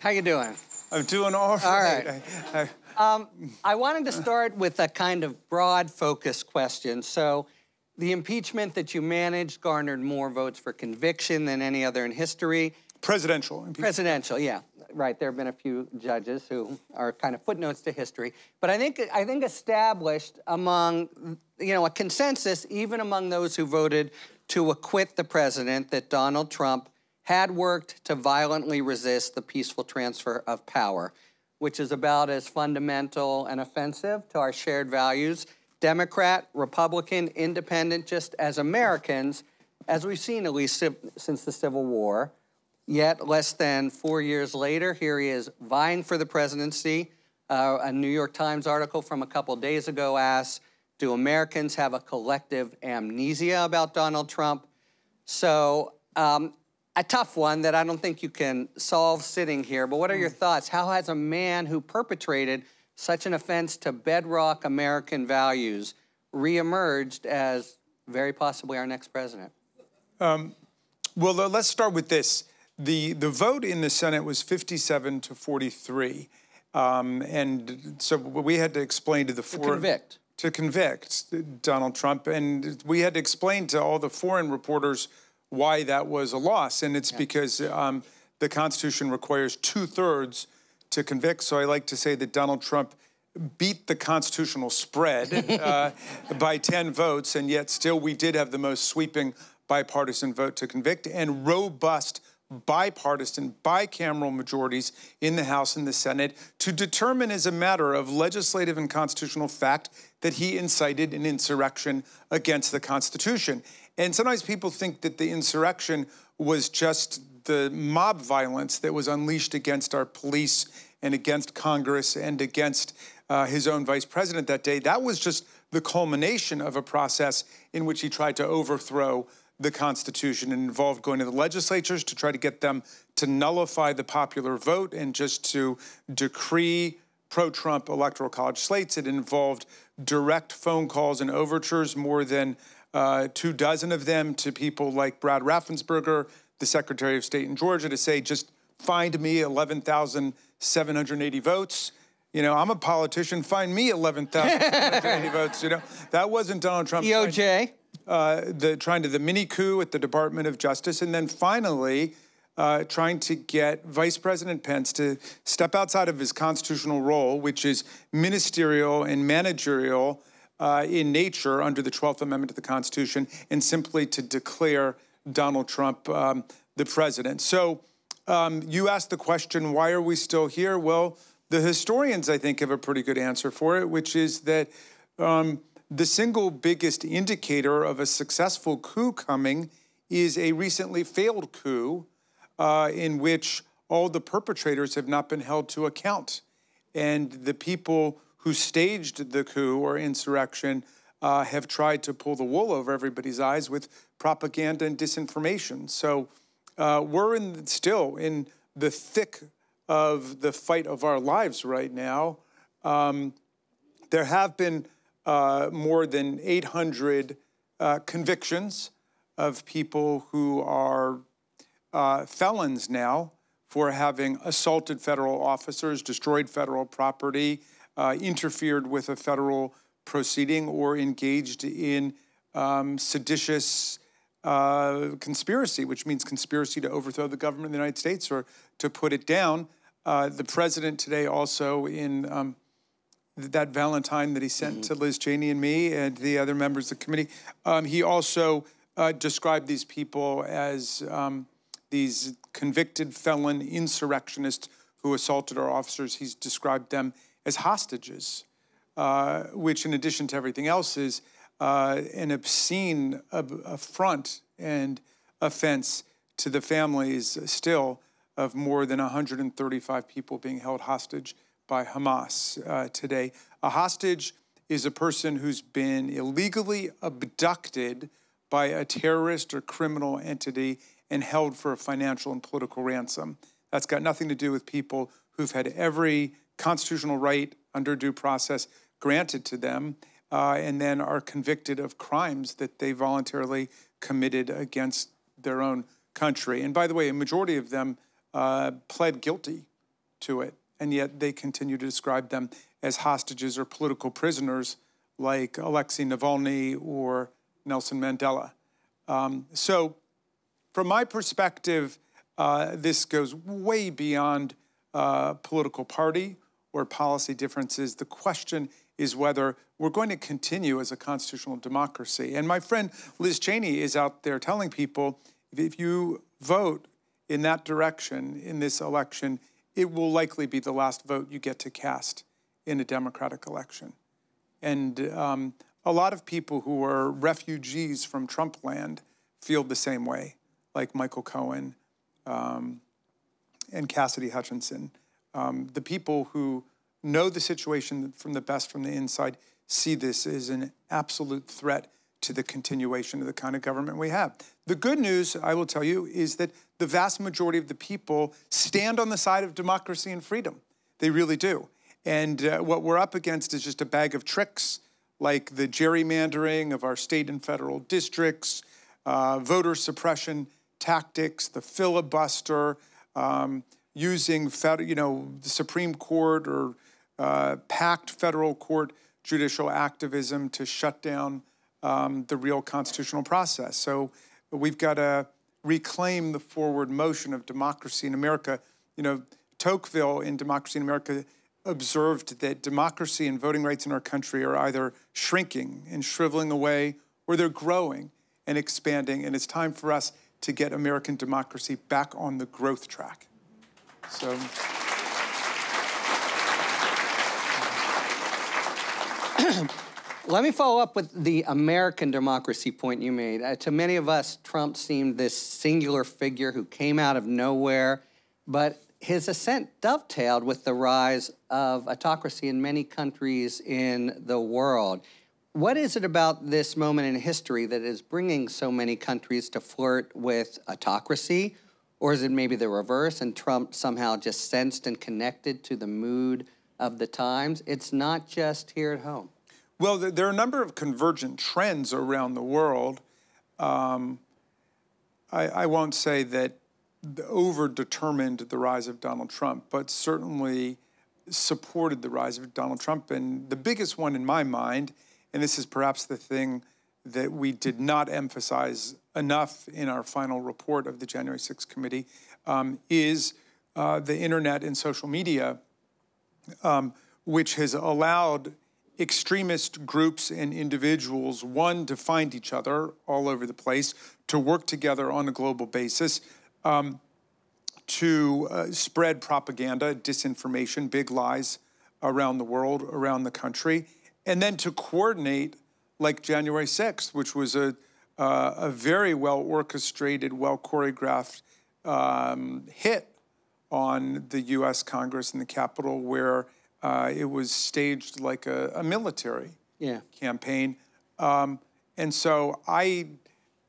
How you doing? I'm doing all right. All right. I, I, Um, I wanted to start with a kind of broad focus question. So, the impeachment that you managed garnered more votes for conviction than any other in history. presidential. impeachment. Presidential, yeah, right. There have been a few judges who are kind of footnotes to history, but I think I think established among you know a consensus, even among those who voted to acquit the president, that Donald Trump had worked to violently resist the peaceful transfer of power, which is about as fundamental and offensive to our shared values, Democrat, Republican, Independent, just as Americans, as we've seen at least si- since the Civil War. Yet, less than four years later, here he is vying for the presidency. Uh, a New York Times article from a couple days ago asks Do Americans have a collective amnesia about Donald Trump? So, um, a tough one that I don't think you can solve sitting here, but what are your thoughts? How has a man who perpetrated such an offense to bedrock American values reemerged as very possibly our next president? Well, uh, let's start with this. The, the vote in the Senate was 57 to 43. Um, and so we had to explain to the four convict. to convict Donald Trump, and we had to explain to all the foreign reporters why that was a loss, and it's because um, the Constitution requires two thirds to convict. So I like to say that Donald Trump beat the constitutional spread uh, by 10 votes, and yet still we did have the most sweeping bipartisan vote to convict and robust bipartisan, bicameral majorities in the House and the Senate to determine as a matter of legislative and constitutional fact that he incited an insurrection against the Constitution. And sometimes people think that the insurrection was just the mob violence that was unleashed against our police and against Congress and against uh, his own vice president that day. That was just the culmination of a process in which he tried to overthrow the Constitution and involved going to the legislatures to try to get them to nullify the popular vote and just to decree pro Trump electoral college slates. It involved direct phone calls and overtures, more than uh, two dozen of them, to people like Brad Raffensperger, the Secretary of State in Georgia, to say, just find me 11,780 votes. You know, I'm a politician. Find me 11,780 votes. You know, that wasn't Donald Trump. DOJ. Uh, the trying to the mini coup at the Department of Justice, and then finally uh, trying to get Vice President Pence to step outside of his constitutional role, which is ministerial and managerial uh, in nature under the 12th Amendment to the Constitution, and simply to declare Donald Trump um, the president. So um, you asked the question, why are we still here? Well, the historians, I think, have a pretty good answer for it, which is that um, the single biggest indicator of a successful coup coming is a recently failed coup uh, in which all the perpetrators have not been held to account. And the people who staged the coup or insurrection uh, have tried to pull the wool over everybody's eyes with propaganda and disinformation. So uh, we're in, still in the thick of the fight of our lives right now. Um, there have been uh, more than 800 uh, convictions of people who are uh, felons now for having assaulted federal officers, destroyed federal property, uh, interfered with a federal proceeding, or engaged in um, seditious uh, conspiracy, which means conspiracy to overthrow the government of the United States or to put it down. Uh, the president today also in um, that Valentine that he sent to Liz Cheney and me and the other members of the committee. Um, he also uh, described these people as um, these convicted felon insurrectionists who assaulted our officers. He's described them as hostages, uh, which, in addition to everything else, is uh, an obscene ab- affront and offense to the families still of more than 135 people being held hostage by Hamas uh, today. A hostage is a person who's been illegally abducted by a terrorist or criminal entity and held for a financial and political ransom. That's got nothing to do with people who've had every constitutional right under due process granted to them uh, and then are convicted of crimes that they voluntarily committed against their own country. And by the way, a majority of them uh, pled guilty to it, and yet they continue to describe them as hostages or political prisoners like Alexei Navalny or Nelson Mandela. Um, so, from my perspective, uh, this goes way beyond uh, political party or policy differences. The question is whether we're going to continue as a constitutional democracy. And my friend Liz Cheney is out there telling people if you vote in that direction in this election, it will likely be the last vote you get to cast in a democratic election. And um, a lot of people who are refugees from Trump land feel the same way, like Michael Cohen um, and Cassidy Hutchinson. Um, the people who know the situation from the best from the inside see this as an absolute threat to the continuation of the kind of government we have. The good news, I will tell you, is that the vast majority of the people stand on the side of democracy and freedom. They really do. And uh, what we're up against is just a bag of tricks like the gerrymandering of our state and federal districts, uh, voter suppression tactics, the filibuster, um, using fed, you know, the Supreme Court or uh, packed federal court judicial activism to shut down um, the real constitutional process. So we've got to reclaim the forward motion of democracy in America. You know, Tocqueville in Democracy in America observed that democracy and voting rights in our country are either shrinking and shriveling away or they're growing and expanding. And it's time for us to get American democracy back on the growth track. So. Let me follow up with the American democracy point you made. Uh, to many of us, Trump seemed this singular figure who came out of nowhere, but his ascent dovetailed with the rise of autocracy in many countries in the world. What is it about this moment in history that is bringing so many countries to flirt with autocracy? Or is it maybe the reverse and Trump somehow just sensed and connected to the mood of the times? It's not just here at home. Well, there are a number of convergent trends around the world. Um, I, I, won't say that over determined the rise of Donald Trump, but certainly supported the rise of Donald Trump. And the biggest one in my mind, and this is perhaps the thing that we did not emphasize enough in our final report of the January 6th committee, um, is uh, the internet and social media, um, which has allowed extremist groups and individuals, one, to find each other all over the place, to work together on a global basis, um, to uh, spread propaganda, disinformation, big lies around the world, around the country, and then to coordinate like January 6th, which was a, uh, a very well orchestrated, well choreographed um, hit on the US Congress and the Capitol, where uh, it was staged like a, a military yeah. campaign. Um, and so I,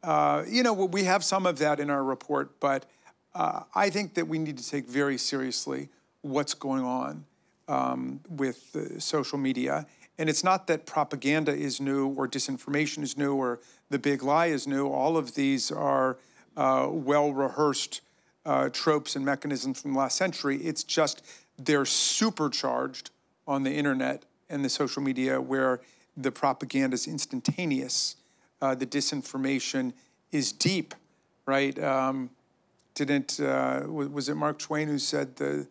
uh, you know, we have some of that in our report, but uh, I think that we need to take very seriously what's going on um, with social media. And it's not that propaganda is new or disinformation is new or the big lie is new. All of these are uh, well rehearsed uh, tropes and mechanisms from the last century. It's just they're supercharged on the internet and the social media where the propaganda is instantaneous, uh, the disinformation is deep, right? Um, didn't uh, was it Mark Twain who said the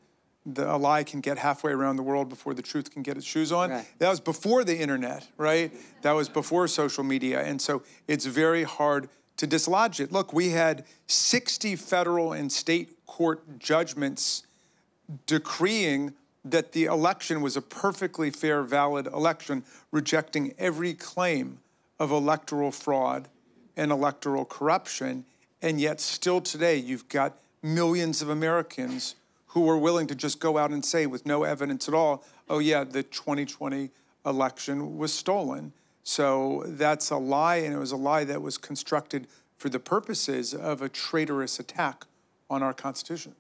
the a lie can get halfway around the world before the truth can get its shoes on? Right. That was before the internet, right? That was before social media, and so it's very hard to dislodge it. Look, we had 60 federal and state court judgments decreeing that the election was a perfectly fair, valid election, rejecting every claim of electoral fraud and electoral corruption. And yet, still today, you've got millions of Americans who were willing to just go out and say, with no evidence at all, oh, yeah, the 2020 election was stolen. So that's a lie, and it was a lie that was constructed for the purposes of a traitorous attack on our Constitution.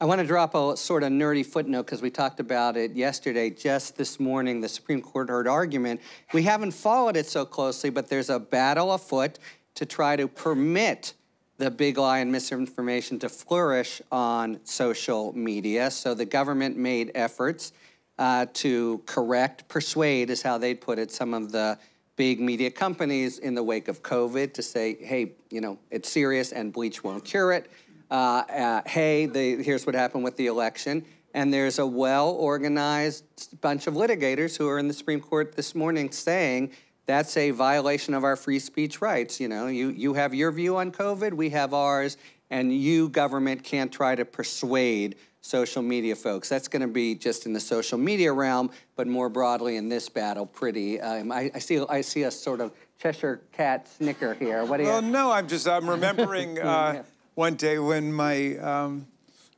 I want to drop a sort of nerdy footnote because we talked about it yesterday. Just this morning, the Supreme Court heard argument. We haven't followed it so closely, but there's a battle afoot to try to permit the big lie and misinformation to flourish on social media. So the government made efforts uh, to correct, persuade is how they'd put it, some of the big media companies in the wake of COVID to say, hey, you know, it's serious and bleach won't cure it. Uh, uh, hey, the, here's what happened with the election. And there's a well organized bunch of litigators who are in the Supreme Court this morning saying that's a violation of our free speech rights. You know, you, you have your view on COVID, we have ours, and you, government, can't try to persuade social media folks. That's going to be just in the social media realm, but more broadly in this battle, pretty. Um, I, I, see, I see a sort of Cheshire cat snicker here. What do you? Well, no, I'm just I'm remembering uh, one day when my um,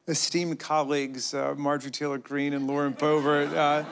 esteemed colleagues uh, Marjorie Taylor Greene and Lauren Boebert uh,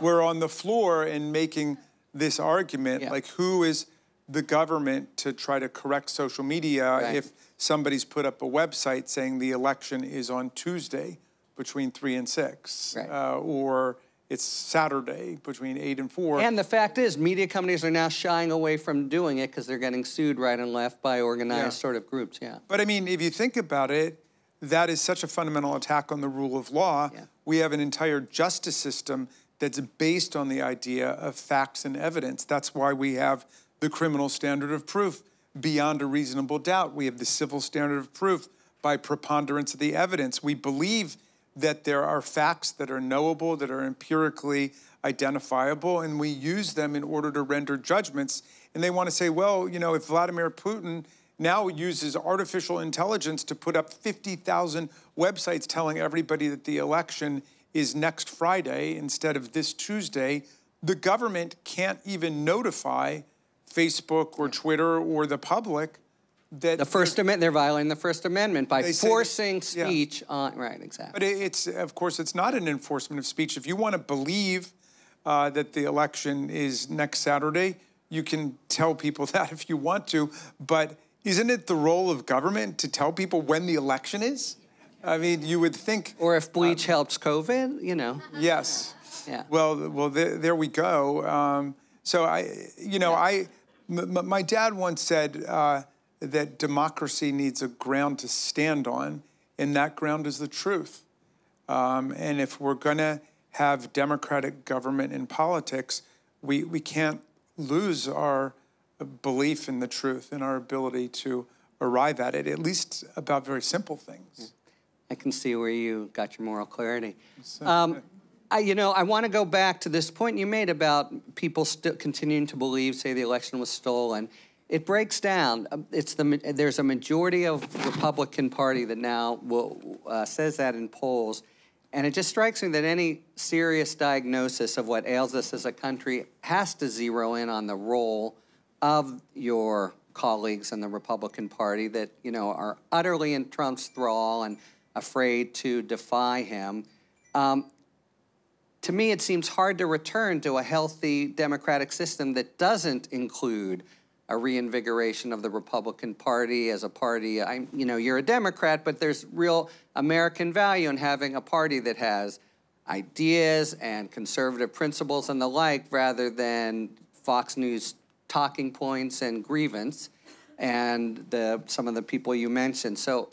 were on the floor and making this argument, yeah. like who is the government to try to correct social media right. if somebody's put up a website saying the election is on Tuesday between three and six, right. uh, or it's Saturday between eight and four. And the fact is, media companies are now shying away from doing it because they're getting sued right and left by organized yeah. sort of groups. Yeah. But I mean, if you think about it, that is such a fundamental attack on the rule of law. Yeah. We have an entire justice system that's based on the idea of facts and evidence. That's why we have the criminal standard of proof beyond a reasonable doubt. We have the civil standard of proof by preponderance of the evidence. We believe that there are facts that are knowable, that are empirically identifiable, and we use them in order to render judgments. And they want to say, well, you know, if Vladimir Putin now uses artificial intelligence to put up 50,000 websites telling everybody that the election is next Friday instead of this Tuesday, the government can't even notify Facebook or Twitter or the public that the First Amendment. They're violating the First Amendment by forcing speech yeah. on. Right, exactly. But it's of course it's not an enforcement of speech. If you want to believe uh, that the election is next Saturday, you can tell people that if you want to. But isn't it the role of government to tell people when the election is? I mean, you would think. Or if bleach uh, helps COVID, you know. Yes. Yeah. Well, well, there, there we go. Um, so I, you know, yeah. I, my dad once said uh, that democracy needs a ground to stand on, and that ground is the truth. Um, and if we're going to have democratic government in politics, we, we can't lose our belief in the truth and our ability to arrive at it, at least about very simple things. I can see where you got your moral clarity. Um, I, you know, I want to go back to this point you made about people still continuing to believe, say, the election was stolen. It breaks down. It's the there's a majority of Republican Party that now will uh, says that in polls, and it just strikes me that any serious diagnosis of what ails us as a country has to zero in on the role of your colleagues in the Republican Party that you know are utterly in Trump's thrall and afraid to defy him. Um, to me, it seems hard to return to a healthy democratic system that doesn't include a reinvigoration of the Republican Party as a party. I, you know, you're a Democrat, but there's real American value in having a party that has ideas and conservative principles and the like, rather than Fox News talking points and grievance and the, some of the people you mentioned. So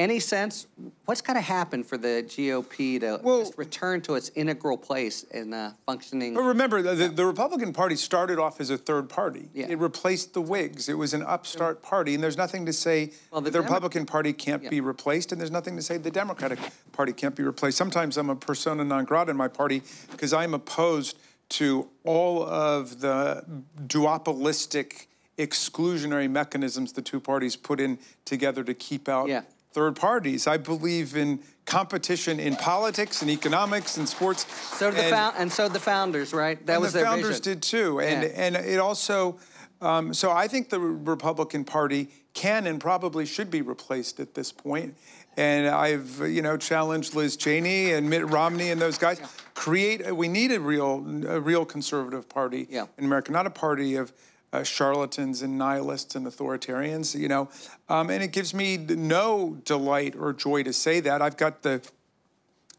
any sense what's got to happen for the GOP to well, return to its integral place in uh, functioning? But remember, the, the, Republican Party started off as a third party. Yeah. It replaced the Whigs. It was an upstart party, and there's nothing to say well, the, the Republican Party can't yeah. be replaced, and there's nothing to say the Democratic Party can't be replaced. Sometimes I'm a persona non grata in my party because I'm opposed to all of the duopolistic exclusionary mechanisms the two parties put in together to keep out yeah third parties. I believe in competition in politics and economics and sports. So the and, and so the founders, right? That was the founders vision. did too, and yeah. and it also. Um, so I think the Republican Party can and probably should be replaced at this point. And I've you know challenged Liz Cheney and Mitt Romney and those guys. Yeah. Create. We need a real, a real conservative party yeah. in America, not a party of uh, charlatans and nihilists and authoritarians, you know. Um, and it gives me no delight or joy to say that. I've got the,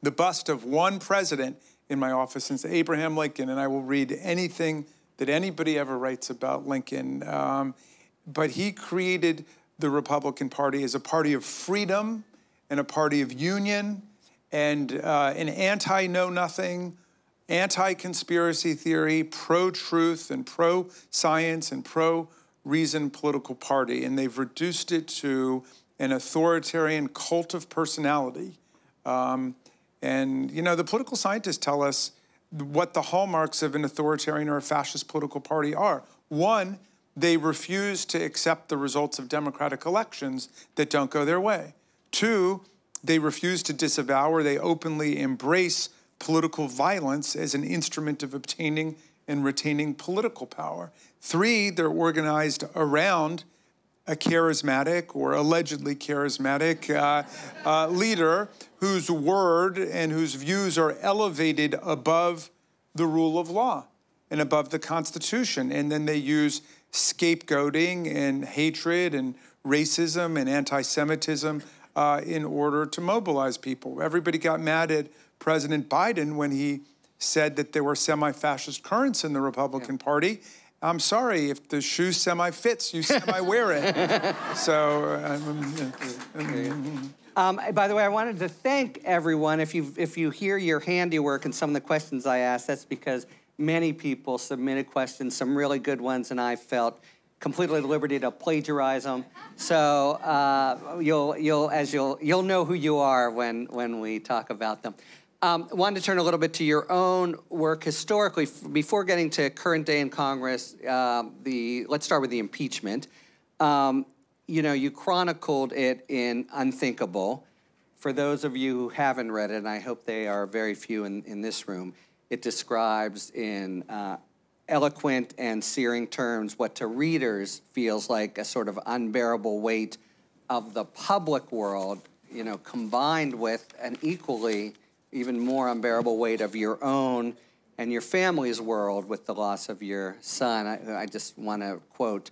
the bust of one president in my office since Abraham Lincoln, and I will read anything that anybody ever writes about Lincoln. Um, but he created the Republican Party as a party of freedom and a party of union and uh, an anti know nothing, anti conspiracy theory, pro truth, and pro science and pro reason political party. And they've reduced it to an authoritarian cult of personality. Um, and, you know, the political scientists tell us what the hallmarks of an authoritarian or a fascist political party are. One, they refuse to accept the results of democratic elections that don't go their way. Two, they refuse to disavow or they openly embrace political violence as an instrument of obtaining and retaining political power. Three, they're organized around a charismatic or allegedly charismatic uh, uh, leader whose word and whose views are elevated above the rule of law and above the Constitution. And then they use scapegoating and hatred and racism and anti Semitism uh, in order to mobilize people. Everybody got mad at President Biden when he said that there were semi fascist currents in the Republican yeah. Party. I'm sorry, if the shoe semi fits, you semi wear it. so. Um, um, by the way, I wanted to thank everyone. If you if you hear your handiwork and some of the questions I asked, that's because many people submitted questions, some really good ones, and I felt completely at liberty to plagiarize them. So uh, you'll you'll as you'll you'll know who you are when when we talk about them. Um, wanted to turn a little bit to your own work historically. Before getting to current day in Congress, um, the let's start with the impeachment. Um, you know, you chronicled it in Unthinkable. For those of you who haven't read it, and I hope they are very few in, in this room, it describes in uh, eloquent and searing terms what to readers feels like a sort of unbearable weight of the public world, you know, combined with an equally even more unbearable weight of your own and your family's world with the loss of your son. I, I just want to quote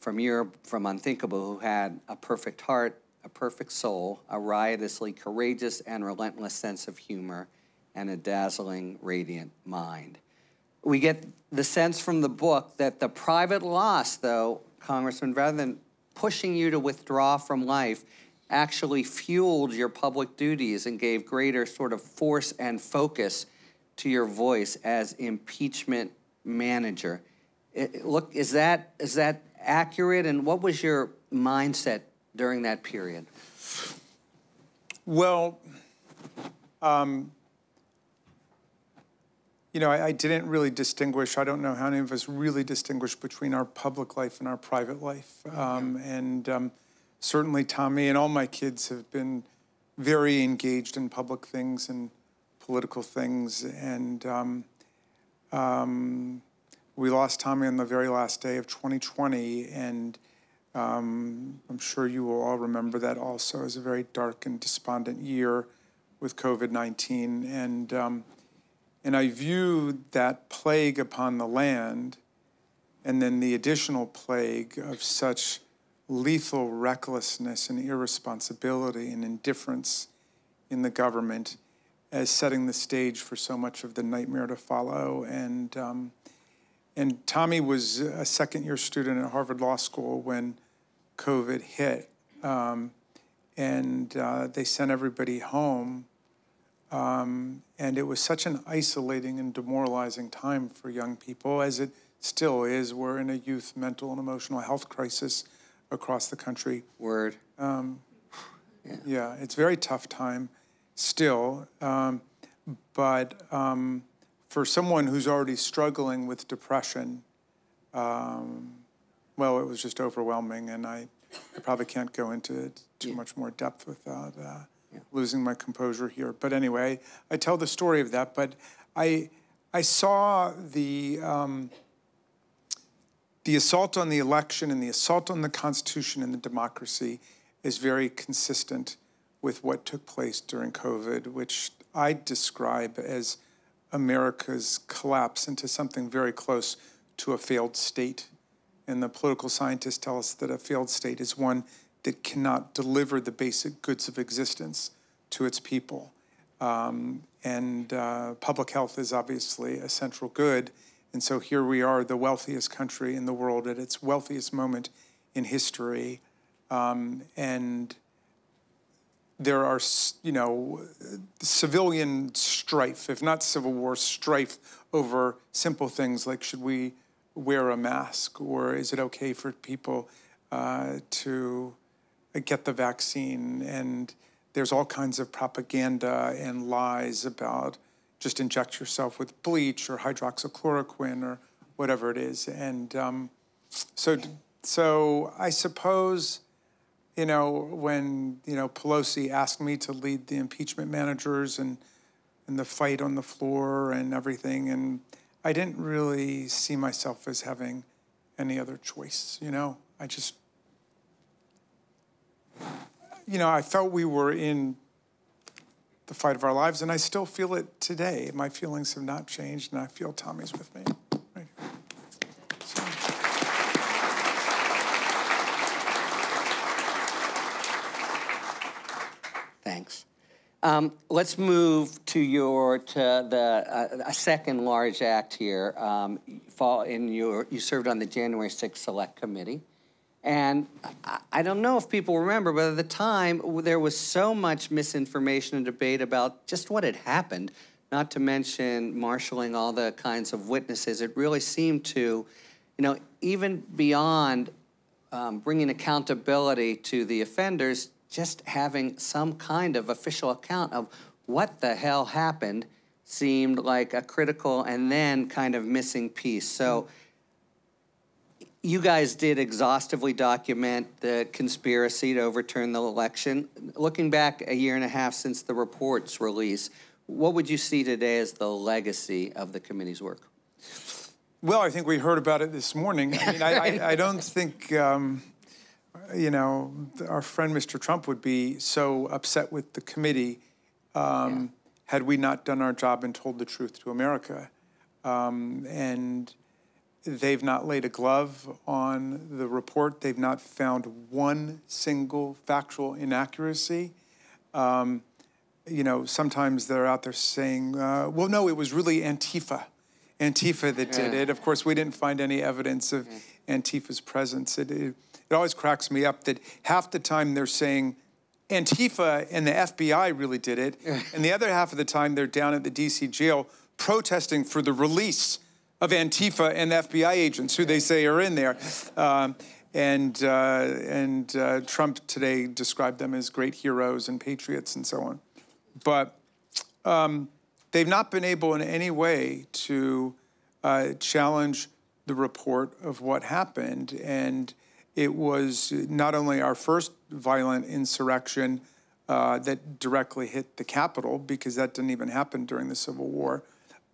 from your from Unthinkable, who had a perfect heart, a perfect soul, a riotously courageous and relentless sense of humor, and a dazzling, radiant mind. We get the sense from the book that the private loss, though, Congressman, rather than pushing you to withdraw from life, actually fueled your public duties and gave greater sort of force and focus to your voice as impeachment manager. It, look, is that is that accurate? And what was your mindset during that period? Well, um, you know, I, I, didn't really distinguish. I don't know how many of us really distinguish between our public life and our private life. Um, and um, certainly Tommy and all my kids have been very engaged in public things and political things. And um, um, we lost Tommy on the very last day of 2020. And um, I'm sure you will all remember that also as a very dark and despondent year with COVID 19. And, um, and I view that plague upon the land and then the additional plague of such lethal recklessness and irresponsibility and indifference in the government as setting the stage for so much of the nightmare to follow. And, um, and Tommy was a second year student at Harvard Law School when COVID hit. Um, and uh, they sent everybody home. Um, and it was such an isolating and demoralizing time for young people, as it still is. We're in a youth mental and emotional health crisis across the country. Word. Um, yeah. yeah. it's a very tough time still. Um, but um, for someone who's already struggling with depression, um, well, it was just overwhelming, and I, I probably can't go into too yeah. much more depth without uh, yeah. losing my composure here. But anyway, I tell the story of that. But I, I saw the um, the assault on the election and the assault on the Constitution and the democracy is very consistent with what took place during COVID, which I describe as America's collapse into something very close to a failed state. And the political scientists tell us that a failed state is one that cannot deliver the basic goods of existence to its people. Um, and uh, public health is obviously a central good. And so here we are, the wealthiest country in the world at its wealthiest moment in history, Um, and there are, you know, civilian strife, if not civil war strife, over simple things like should we wear a mask or is it okay for people uh, to get the vaccine? And there's all kinds of propaganda and lies about just inject yourself with bleach or hydroxychloroquine or whatever it is. And um, so, so I suppose you know, when, you know, Pelosi asked me to lead the impeachment managers and, and the fight on the floor and everything, and I didn't really see myself as having any other choice, you know? I just, you know, I felt we were in the fight of our lives, and I still feel it today. My feelings have not changed, and I feel Tommy's with me. Thanks. Um, let's move to your to the uh, a second large act here. Um, fall in your you served on the January 6th Select Committee, and I, don't know if people remember, but at the time there was so much misinformation and debate about just what had happened. Not to mention marshaling all the kinds of witnesses. It really seemed to, you know, even beyond um, bringing accountability to the offenders, just having some kind of official account of what the hell happened seemed like a critical and then kind of missing piece. So you guys did exhaustively document the conspiracy to overturn the election. Looking back a year and a half since the report's release, what would you see today as the legacy of the committee's work? Well, I think we heard about it this morning. I mean, I, I, I don't think um, you know, our friend Mr. Trump would be so upset with the committee um, yeah. had we not done our job and told the truth to America. Um, and they've not laid a glove on the report. They've not found one single factual inaccuracy. Um, you know, sometimes they're out there saying, uh, well, no, it was really Antifa. Antifa that did it. Of course, we didn't find any evidence of Antifa's presence. It, it, it always cracks me up that half the time they're saying Antifa and the FBI really did it, and the other half of the time they're down at the DC jail protesting for the release of Antifa and FBI agents who they say are in there. Um, and uh, and uh, Trump today described them as great heroes and patriots and so on. But um, they've not been able in any way to uh, challenge the report of what happened. And it was not only our first violent insurrection uh, that directly hit the Capitol, because that didn't even happen during the Civil War,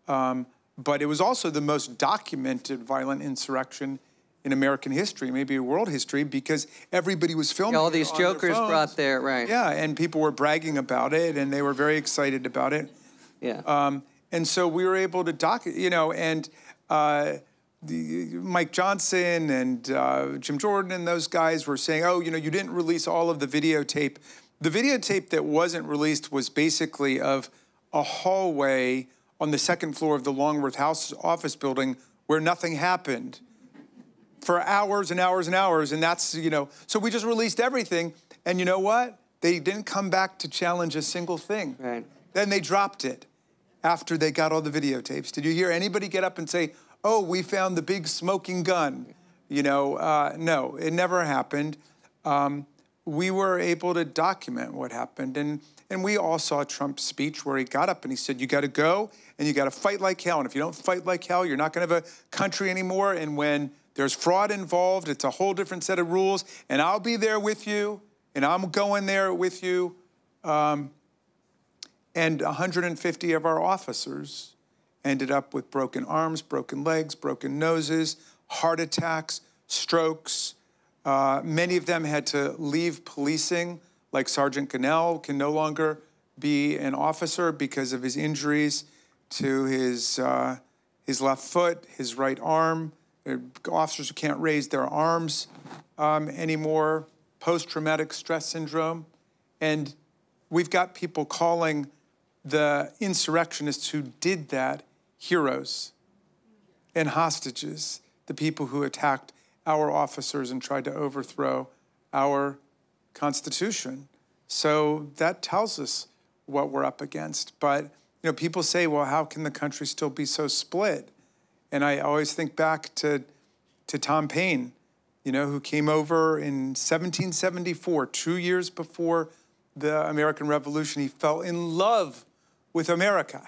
um, but it was also the most documented violent insurrection in American history, maybe world history, because everybody was filming. All these jokers brought there, right? Yeah, and people were bragging about it, and they were very excited about it. Yeah. Um, and so we were able to doc, you know, and. Uh, the, Mike Johnson and uh, Jim Jordan and those guys were saying, oh, you know, you didn't release all of the videotape. The videotape that wasn't released was basically of a hallway on the second floor of the Longworth House office building where nothing happened for hours and hours and hours. And that's, you know, so we just released everything. And you know what? They didn't come back to challenge a single thing. Right. Then they dropped it after they got all the videotapes. Did you hear anybody get up and say, oh, we found the big smoking gun. You know, uh, no, it never happened. Um, we were able to document what happened. And, and we all saw Trump's speech where he got up and he said, You got to go and you got to fight like hell. And if you don't fight like hell, you're not going to have a country anymore. And when there's fraud involved, it's a whole different set of rules. And I'll be there with you, and I'm going there with you. Um, and 150 of our officers ended up with broken arms, broken legs, broken noses, heart attacks, strokes. Uh, many of them had to leave policing, like Sergeant Gonell can no longer be an officer because of his injuries to his, uh, his left foot, his right arm. officers who can't raise their arms um, anymore, post traumatic stress syndrome. And we've got people calling the insurrectionists who did that heroes and hostages, the people who attacked our officers and tried to overthrow our Constitution. So that tells us what we're up against. But you know, people say, well, how can the country still be so split? And I always think back to, to Tom Paine, you know, who came over in 1774, two years before the American Revolution. He fell in love with America.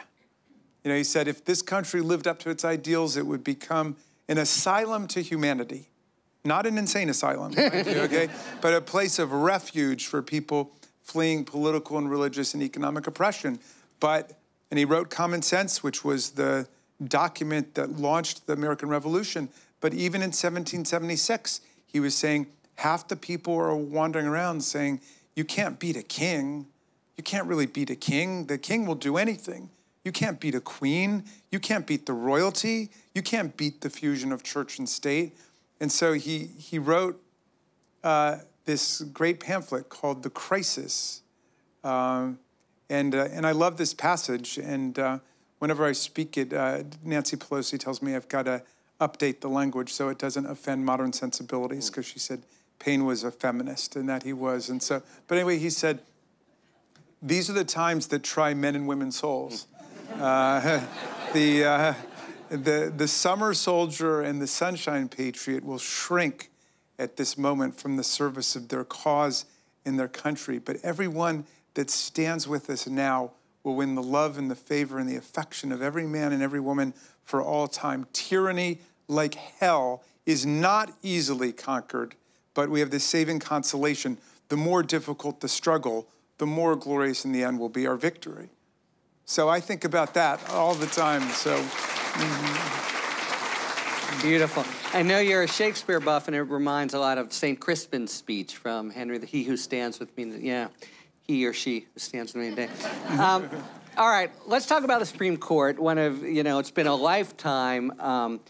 You know, he said, if this country lived up to its ideals, it would become an asylum to humanity. Not an insane asylum, you, okay? but a place of refuge for people fleeing political and religious and economic oppression. But, and he wrote Common Sense, which was the document that launched the American Revolution. But even in 1776, he was saying half the people are wandering around saying, You can't beat a king. You can't really beat a king. The king will do anything. You can't beat a queen. You can't beat the royalty. You can't beat the fusion of church and state. And so he, he wrote uh, this great pamphlet called The Crisis. Um, and, uh, and I love this passage. And uh, whenever I speak it, uh, Nancy Pelosi tells me I've got to update the language so it doesn't offend modern sensibilities because she said Paine was a feminist and that he was. And so, but anyway, he said, these are the times that try men and women's souls. Uh, the, uh, the, the summer soldier and the sunshine patriot will shrink at this moment from the service of their cause in their country. But everyone that stands with us now will win the love and the favor and the affection of every man and every woman for all time. Tyranny, like hell, is not easily conquered, but we have this saving consolation. The more difficult the struggle, the more glorious in the end will be our victory. So I think about that all the time. So. Mm-hmm. Beautiful. I know you're a Shakespeare buff, and it reminds a lot of St. Crispin's speech from Henry, the He Who Stands With Me. Yeah he or she stands with me today. Um, all right, let's talk about the Supreme Court. One of you know, it's been a lifetime, um,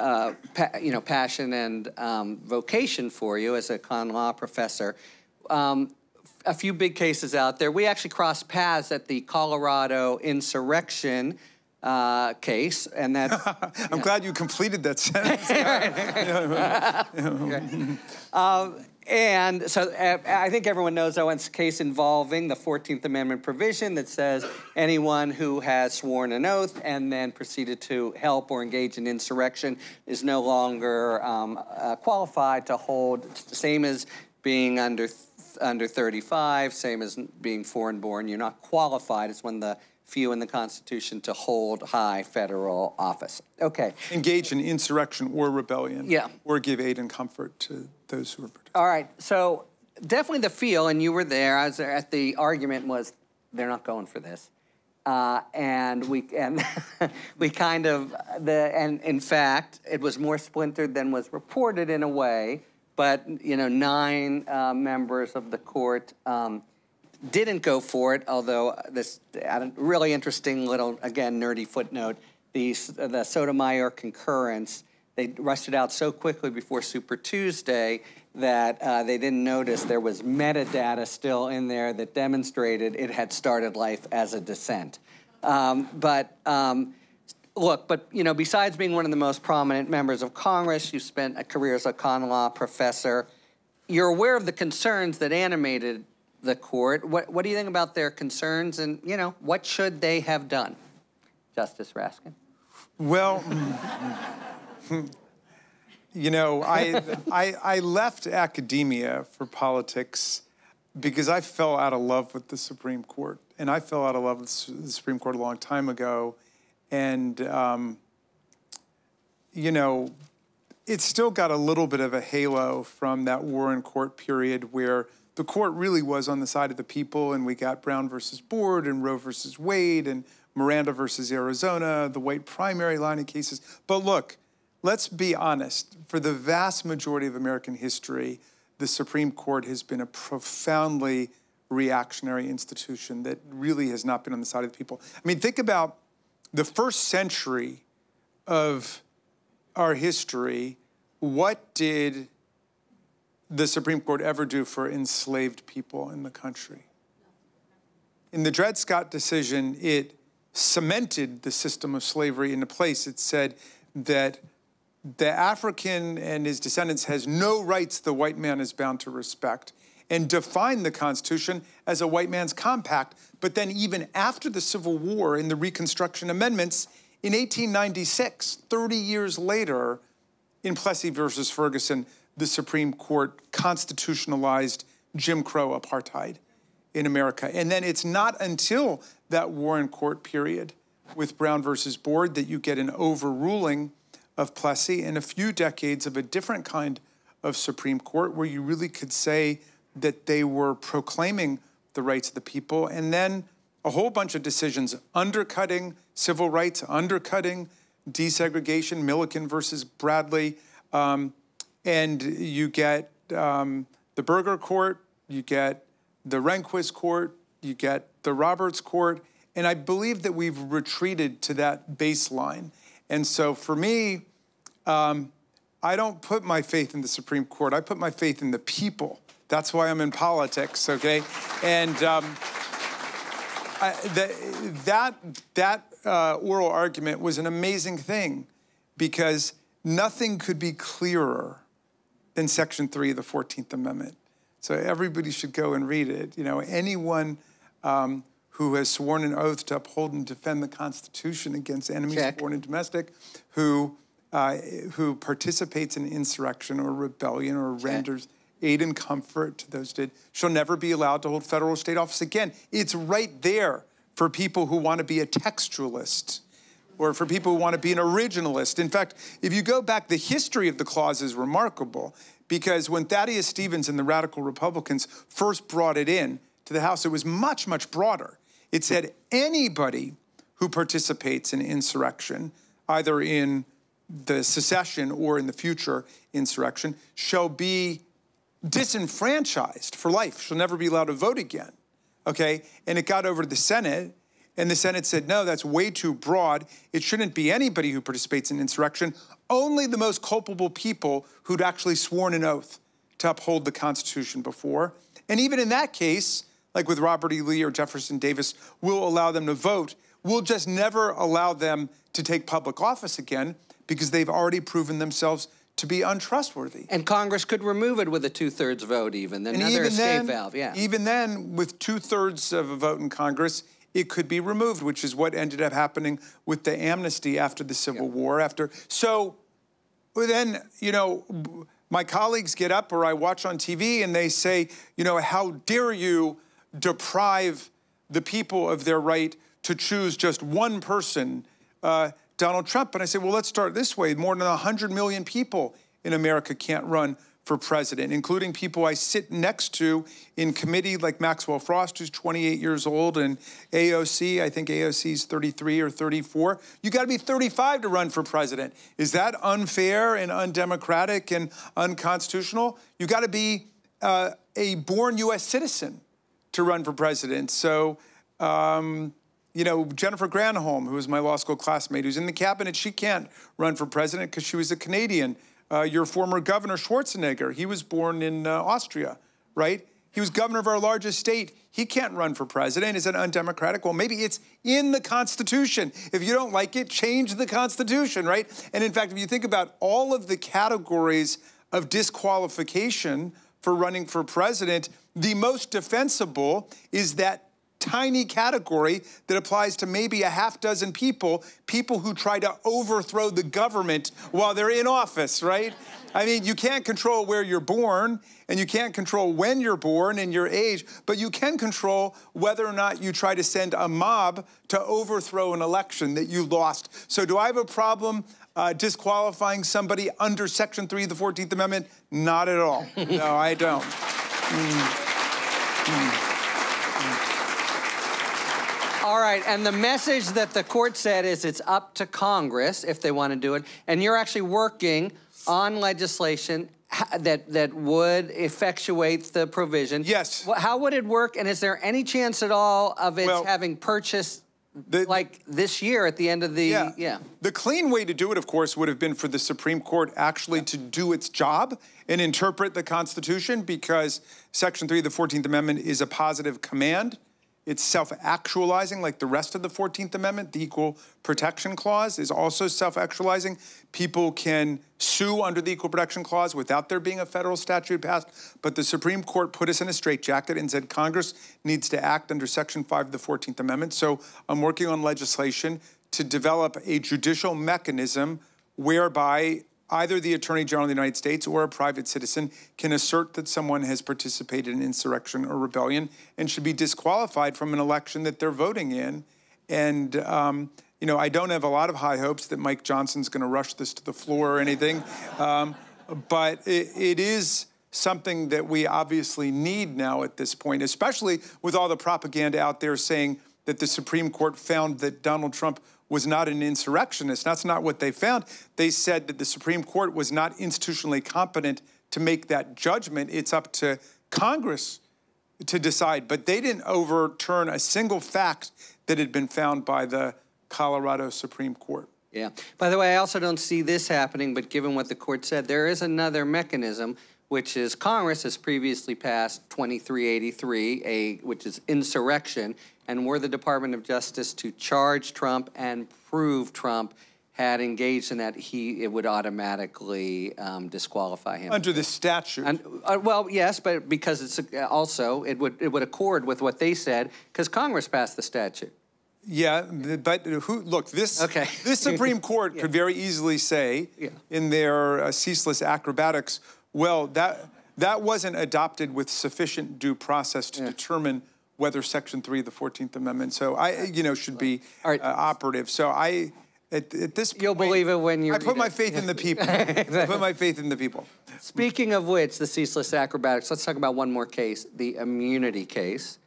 uh, pa- you know, passion and um, vocation for you as a con law professor. Um, a few big cases out there. We actually crossed paths at the Colorado insurrection. Uh, case, and that's. I'm yeah. glad you completed that sentence. um, and so uh, I think everyone knows one's case involving the 14th Amendment provision that says anyone who has sworn an oath and then proceeded to help or engage in insurrection is no longer um, uh, qualified to hold, same as being under, under 35, same as being foreign born. You're not qualified. It's when the few in the Constitution to hold high federal office. Okay. Engage in insurrection or rebellion. Yeah. Or give aid and comfort to those who are All right, so definitely the feel, and you were there. I was there at the argument was they're not going for this, uh, and we and we kind of the and in fact it was more splintered than was reported in a way. But you know, nine uh, members of the court um, didn't go for it. Although this really interesting little again nerdy footnote: the the Sotomayor concurrence they rushed it out so quickly before Super Tuesday that uh, they didn't notice there was metadata still in there that demonstrated it had started life as a dissent. Um, but um, look, but you know, besides being one of the most prominent members of Congress, you spent a career as a con law professor. You're aware of the concerns that animated the court. What, what do you think about their concerns, and you know, what should they have done, Justice Raskin? Well. you know, I, I, I left academia for politics because I fell out of love with the Supreme Court. And I fell out of love with the Supreme Court a long time ago. And, um, you know, it's still got a little bit of a halo from that Warren Court period where the court really was on the side of the people, and we got Brown versus Board and Roe versus Wade and Miranda versus Arizona, the white primary line of cases. But look, let's be honest, for the vast majority of American history, the Supreme Court has been a profoundly reactionary institution that really has not been on the side of the people. I mean, think about the first century of our history. What did the Supreme Court ever do for enslaved people in the country? In the Dred Scott decision, it cemented the system of slavery into place. It said that the African and his descendants has no rights the white man is bound to respect. and defined the Constitution as a white man's compact. But then, even after the Civil War and the Reconstruction Amendments, in 1896, 30 years later, in Plessy versus Ferguson, the Supreme Court constitutionalized Jim Crow apartheid in America. And then it's not until that Warren Court period with Brown versus Board that you get an overruling of Plessy and a few decades of a different kind of Supreme Court where you really could say that they were proclaiming the rights of the people. And then a whole bunch of decisions undercutting civil rights, undercutting desegregation, Milliken versus Bradley. Um, and you get um, the Burger Court, you get the Rehnquist Court, you get the Roberts Court, and I believe that we've retreated to that baseline. And so for me, um, I don't put my faith in the Supreme Court. I put my faith in the people. That's why I'm in politics, okay? And um, I, the, that, that uh, oral argument was an amazing thing because nothing could be clearer than Section 3 of the 14th Amendment. So everybody should go and read it. You know, anyone um, who has sworn an oath to uphold and defend the Constitution against enemies, Check. foreign and domestic, who uh, who participates in insurrection or rebellion or renders aid and comfort to those dead shall never be allowed to hold federal or state office again. It's right there for people who want to be a textualist or for people who want to be an originalist. In fact, if you go back, the history of the clause is remarkable because when Thaddeus Stevens and the radical Republicans first brought it in to the House, it was much, much broader. It said anybody who participates in insurrection, either in the secession or in the future insurrection, shall be disenfranchised for life, shall never be allowed to vote again. Okay? And it got over to the Senate, and the Senate said, no, that's way too broad. It shouldn't be anybody who participates in insurrection, only the most culpable people who'd actually sworn an oath to uphold the Constitution before. And even in that case, like with Robert E. Lee or Jefferson Davis, we'll allow them to vote. We'll just never allow them to take public office again because they've already proven themselves to be untrustworthy. And Congress could remove it with a two-thirds vote, even. Another even escape then, valve, yeah. Even then, with two-thirds of a vote in Congress, it could be removed, which is what ended up happening with the amnesty after the Civil War. After so, then you know, my colleagues get up or I watch on TV and they say, you know, how dare you deprive the people of their right to choose just one person, uh, Donald Trump? And I say, well, let's start this way: more than hundred million people in America can't run for president, including people I sit next to in committee, like Maxwell Frost, who's 28 years old, and AOC, I think AOC is 33 or 34. You got to be 35 to run for president. Is that unfair and undemocratic and unconstitutional? You got to be uh, a born U.S. citizen to run for president. So, um, you know, Jennifer Granholm, who was my law school classmate, who's in the cabinet, she can't run for president because she was a Canadian. Uh, your former governor Schwarzenegger, he was born in uh, Austria, right? He was governor of our largest state. He can't run for president. Is it undemocratic? Well, maybe it's in the Constitution. If you don't like it, change the Constitution, right? And in fact, if you think about all of the categories of disqualification for running for president, the most defensible is that tiny category that applies to maybe a half dozen people, people who try to overthrow the government while they're in office, right? I mean, you can't control where you're born and you can't control when you're born and your age, but you can control whether or not you try to send a mob to overthrow an election that you lost. So, do I have a problem uh, disqualifying somebody under Section 3 of the 14th Amendment? Not at all. no, I don't. Mm. Mm. All right, and the message that the court said is it's up to Congress if they want to do it, and you're actually working on legislation that that would effectuate the provision. Yes. How would it work, and is there any chance at all of it Well, having purchased the- like this year at the end of the Yeah. The clean way to do it, of course, would have been for the Supreme Court actually to do its job and interpret the Constitution because Section 3 of the 14th Amendment is a positive command. It's self actualizing, like the rest of the 14th Amendment. The Equal Protection Clause is also self actualizing. People can sue under the Equal Protection Clause without there being a federal statute passed. But the Supreme Court put us in a straitjacket and said Congress needs to act under Section 5 of the 14th Amendment. So I'm working on legislation to develop a judicial mechanism whereby either the Attorney General of the United States or a private citizen can assert that someone has participated in insurrection or rebellion and should be disqualified from an election that they're voting in. And, um, you know, I don't have a lot of high hopes that Mike Johnson's going to rush this to the floor or anything, um, but it, it is something that we obviously need now at this point, especially with all the propaganda out there saying that the Supreme Court found that Donald Trump was not an insurrectionist. That's not what they found. They said that the Supreme Court was not institutionally competent to make that judgment. It's up to Congress to decide. But they didn't overturn a single fact that had been found by the Colorado Supreme Court. Yeah. By the way, I also don't see this happening, but given what the court said, there is another mechanism, which is Congress has previously passed 2383, a, which is insurrection, and were the Department of Justice to charge Trump and prove Trump had engaged in that, he it would automatically um, disqualify him under the statute. And, uh, well, yes, but because it's uh, also it would it would accord with what they said because Congress passed the statute. Yeah, but who? Look, this okay. this Supreme Court yeah. could very easily say yeah. in their uh, ceaseless acrobatics, well, that that wasn't adopted with sufficient due process to yeah. determine whether Section 3 of the 14th Amendment, so I, you know, should be right. uh, operative. So I, at, at, this You'll point, believe it when you I put my faith in the people. I put my faith in the people. Speaking of which, the ceaseless acrobatics, let's talk about one more case, the immunity case.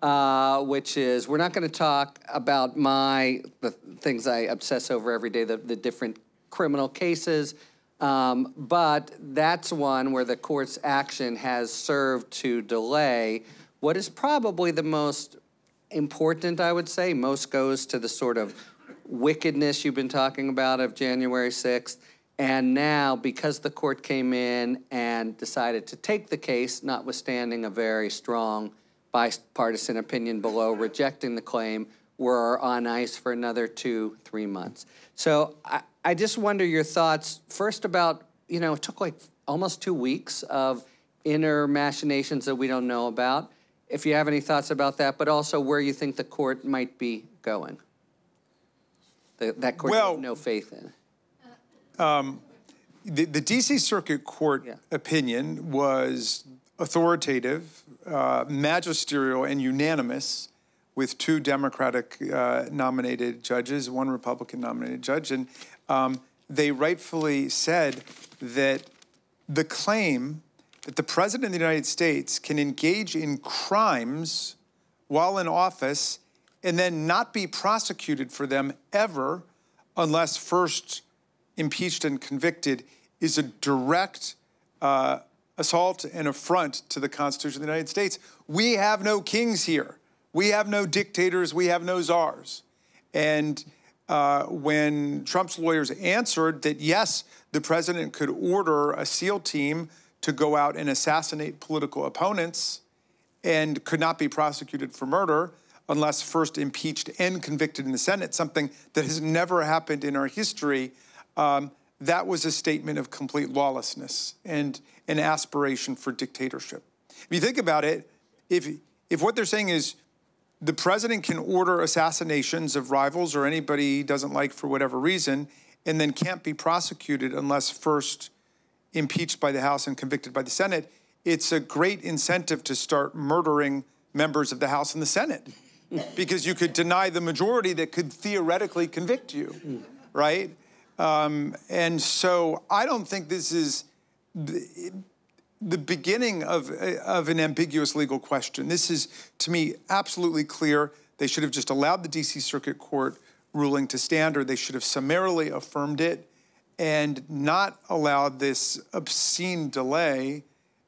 Uh, which is we're not going to talk about my the things I obsess over every day, the, the different criminal cases, um, but that's one where the court's action has served to delay what is probably the most important, I would say, most goes to the sort of wickedness you've been talking about of January 6th. And now, because the court came in and decided to take the case, notwithstanding a very strong bipartisan opinion below rejecting the claim, we're on ice for another two, three months. So I, I just wonder your thoughts first about, you know, it took like almost two weeks of inner machinations that we don't know about if you have any thoughts about that, but also where you think the court might be going. The, that court well, no faith in. Um, the, the D.C. Circuit Court yeah. opinion was authoritative, uh, magisterial, and unanimous with two Democratic uh, nominated judges, one Republican nominated judge. And um, they rightfully said that the claim that the President of the United States can engage in crimes while in office and then not be prosecuted for them ever unless first impeached and convicted is a direct uh, assault and affront to the Constitution of the United States. We have no kings here. We have no dictators. We have no czars. And uh, when Trump's lawyers answered that, yes, the president could order a SEAL team to go out and assassinate political opponents and could not be prosecuted for murder unless first impeached and convicted in the Senate, something that has never happened in our history. Um, that was a statement of complete lawlessness and an aspiration for dictatorship. If you think about it, if, if what they're saying is the president can order assassinations of rivals or anybody he doesn't like for whatever reason, and then can't be prosecuted unless first impeached by the House and convicted by the Senate, it's a great incentive to start murdering members of the House and the Senate because you could deny the majority that could theoretically convict you, right? Um, and so I don't think this is the, the beginning of, of an ambiguous legal question. This is, to me, absolutely clear. They should have just allowed the DC Circuit Court ruling to stand, or they should have summarily affirmed it and not allowed this obscene delay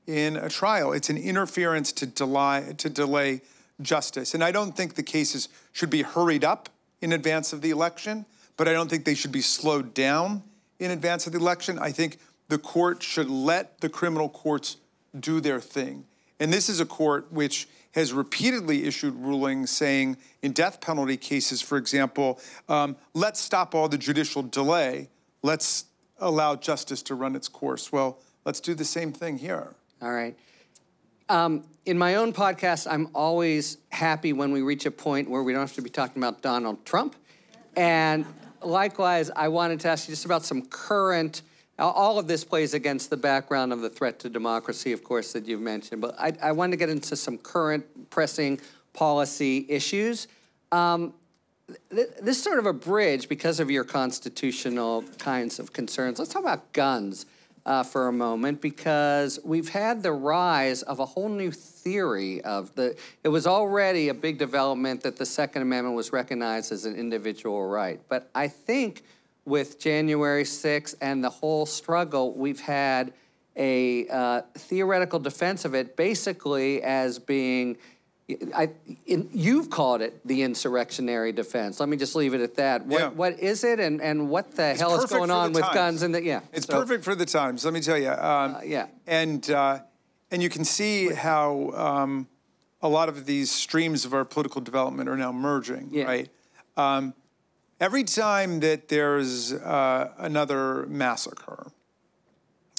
in a trial. It's an interference to delay, to delay justice. And I don't think the cases should be hurried up in advance of the election, but I don't think they should be slowed down in advance of the election. I think the court should let the criminal courts do their thing. And this is a court which has repeatedly issued rulings saying in death penalty cases, for example, um, let's stop all the judicial delay. Let's allow justice to run its course. Well, let's do the same thing here. All right. Um, in my own podcast, I'm always happy when we reach a point where we don't have to be talking about Donald Trump. And likewise, I wanted to ask you just about some current. All of this plays against the background of the threat to democracy, of course, that you've mentioned. But I, I wanted to get into some current pressing policy issues. Um, this is sort of a bridge because of your constitutional kinds of concerns. Let's talk about guns uh, for a moment because we've had the rise of a whole new theory of the. It was already a big development that the Second Amendment was recognized as an individual right, but I think with January 6th and the whole struggle, we've had a uh, theoretical defense of it basically as being I, in, you've called it the insurrectionary defense. Let me just leave it at that. What, yeah. what is it, and, and what the it's hell is going on with times. guns? And the, yeah, it's so, perfect for the times. Let me tell you. Um, uh, yeah, and uh, and you can see how um, a lot of these streams of our political development are now merging. Yeah. Right. Um, every time that there's uh, another massacre,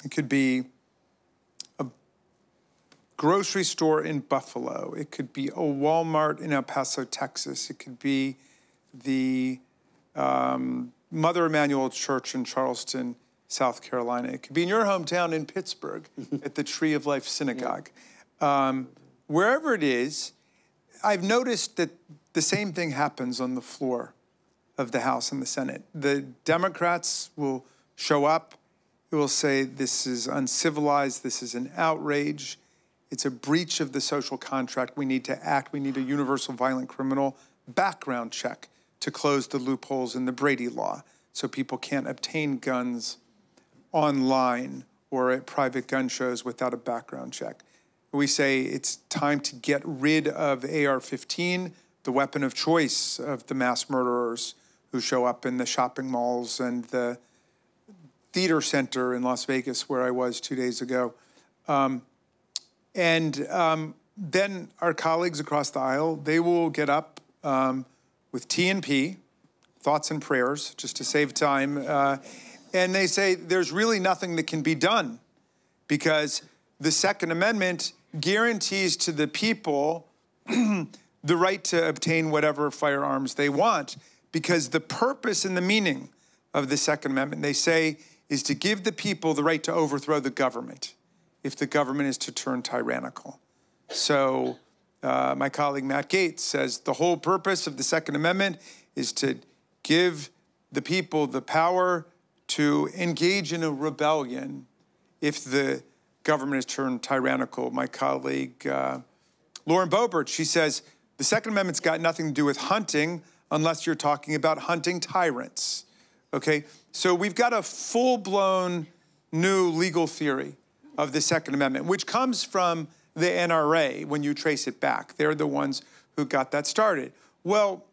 it could be grocery store in Buffalo. It could be a Walmart in El Paso, Texas. It could be the um, Mother Emanuel Church in Charleston, South Carolina. It could be in your hometown in Pittsburgh at the Tree of Life Synagogue. Um, wherever it is, I've noticed that the same thing happens on the floor of the House and the Senate. The Democrats will show up, they will say, This is uncivilized, this is an outrage. It's a breach of the social contract. We need to act. We need a universal violent criminal background check to close the loopholes in the Brady law so people can't obtain guns online or at private gun shows without a background check. We say it's time to get rid of AR 15, the weapon of choice of the mass murderers who show up in the shopping malls and the theater center in Las Vegas, where I was two days ago. Um, and um, then our colleagues across the aisle, they will get up um, with T and P, thoughts and prayers, just to save time. Uh, and they say there's really nothing that can be done because the Second Amendment guarantees to the people the right to obtain whatever firearms they want because the purpose and the meaning of the Second Amendment, they say, is to give the people the right to overthrow the government if the government is to turn tyrannical. So, uh, my colleague Matt Gaetz says the whole purpose of the Second Amendment is to give the people the power to engage in a rebellion if the government is turned tyrannical. My colleague uh, Lauren Boebert, she says the Second Amendment's got nothing to do with hunting unless you're talking about hunting tyrants. Okay, so we've got a full blown new legal theory of the Second Amendment, which comes from the NRA when you trace it back. They're the ones who got that started. Well,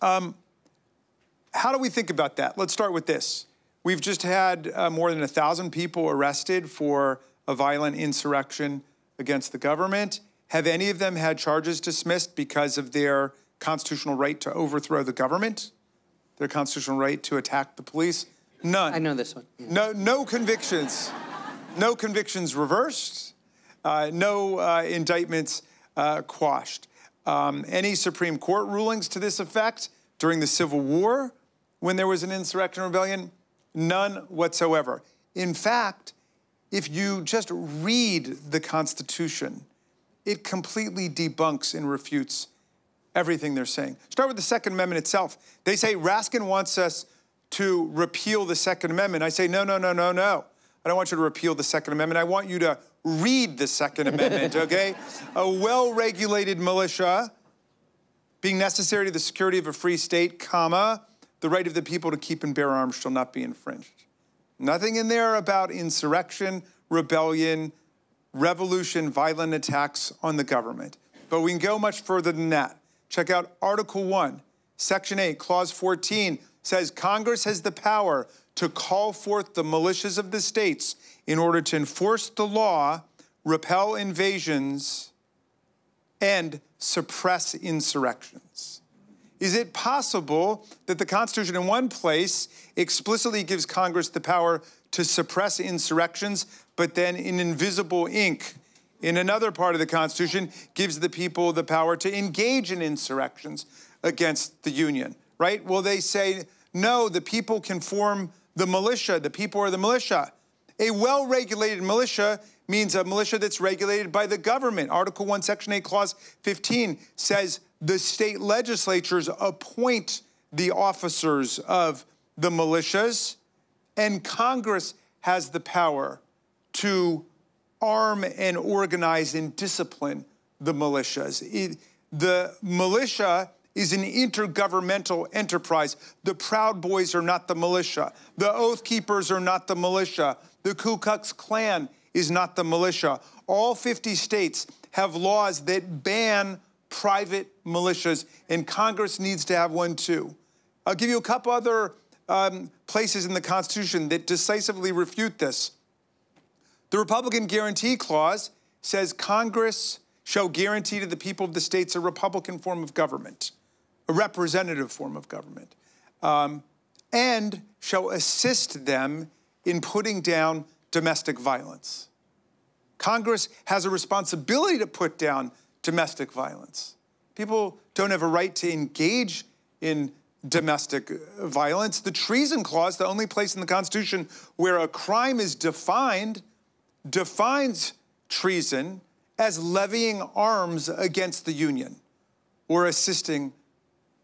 um, how do we think about that? Let's start with this. We've just had uh, more than a thousand people arrested for a violent insurrection against the government. Have any of them had charges dismissed because of their constitutional right to overthrow the government, their constitutional right to attack the police? None. I know this one. Yeah. No, no convictions no convictions reversed, uh, no uh, indictments uh, quashed. Um, any Supreme Court rulings to this effect during the Civil War when there was an insurrection rebellion? None whatsoever. In fact, if you just read the Constitution, it completely debunks and refutes everything they're saying. Start with the Second Amendment itself. They say Raskin wants us to repeal the Second Amendment. I say, no, no, no, no, no. I don't want you to repeal the Second Amendment. I want you to read the Second Amendment, okay? a well regulated militia being necessary to the security of a free state, comma, the right of the people to keep and bear arms shall not be infringed. Nothing in there about insurrection, rebellion, revolution, violent attacks on the government. But we can go much further than that. Check out Article 1, Section 8, Clause 14 says Congress has the power to call forth the militias of the states in order to enforce the law repel invasions, and suppress insurrections. Is it possible that the Constitution, in one place, explicitly gives Congress the power to suppress insurrections, but then in invisible ink, in another part of the Constitution, gives the people the power to engage in insurrections against the Union, right? Well, they say, no, the people can form the militia, the people are the militia. A well regulated militia means a militia that's regulated by the government. Article 1, Section 8, Clause 15 says the state legislatures appoint the officers of the militias, and Congress has the power to arm and organize and discipline the militias. It, the militia is an intergovernmental enterprise. The Proud Boys are not the militia. The Oath Keepers are not the militia. The Ku Klux Klan is not the militia. All 50 states have laws that ban private militias, and Congress needs to have one too. I'll give you a couple other um, places in the Constitution that decisively refute this. The Republican Guarantee Clause says Congress shall guarantee to the people of the states a Republican form of government, a representative form of government, um, and shall assist them in putting down domestic violence. Congress has a responsibility to put down domestic violence. People don't have a right to engage in domestic violence. The treason clause, the only place in the Constitution where a crime is defined, defines treason as levying arms against the Union or assisting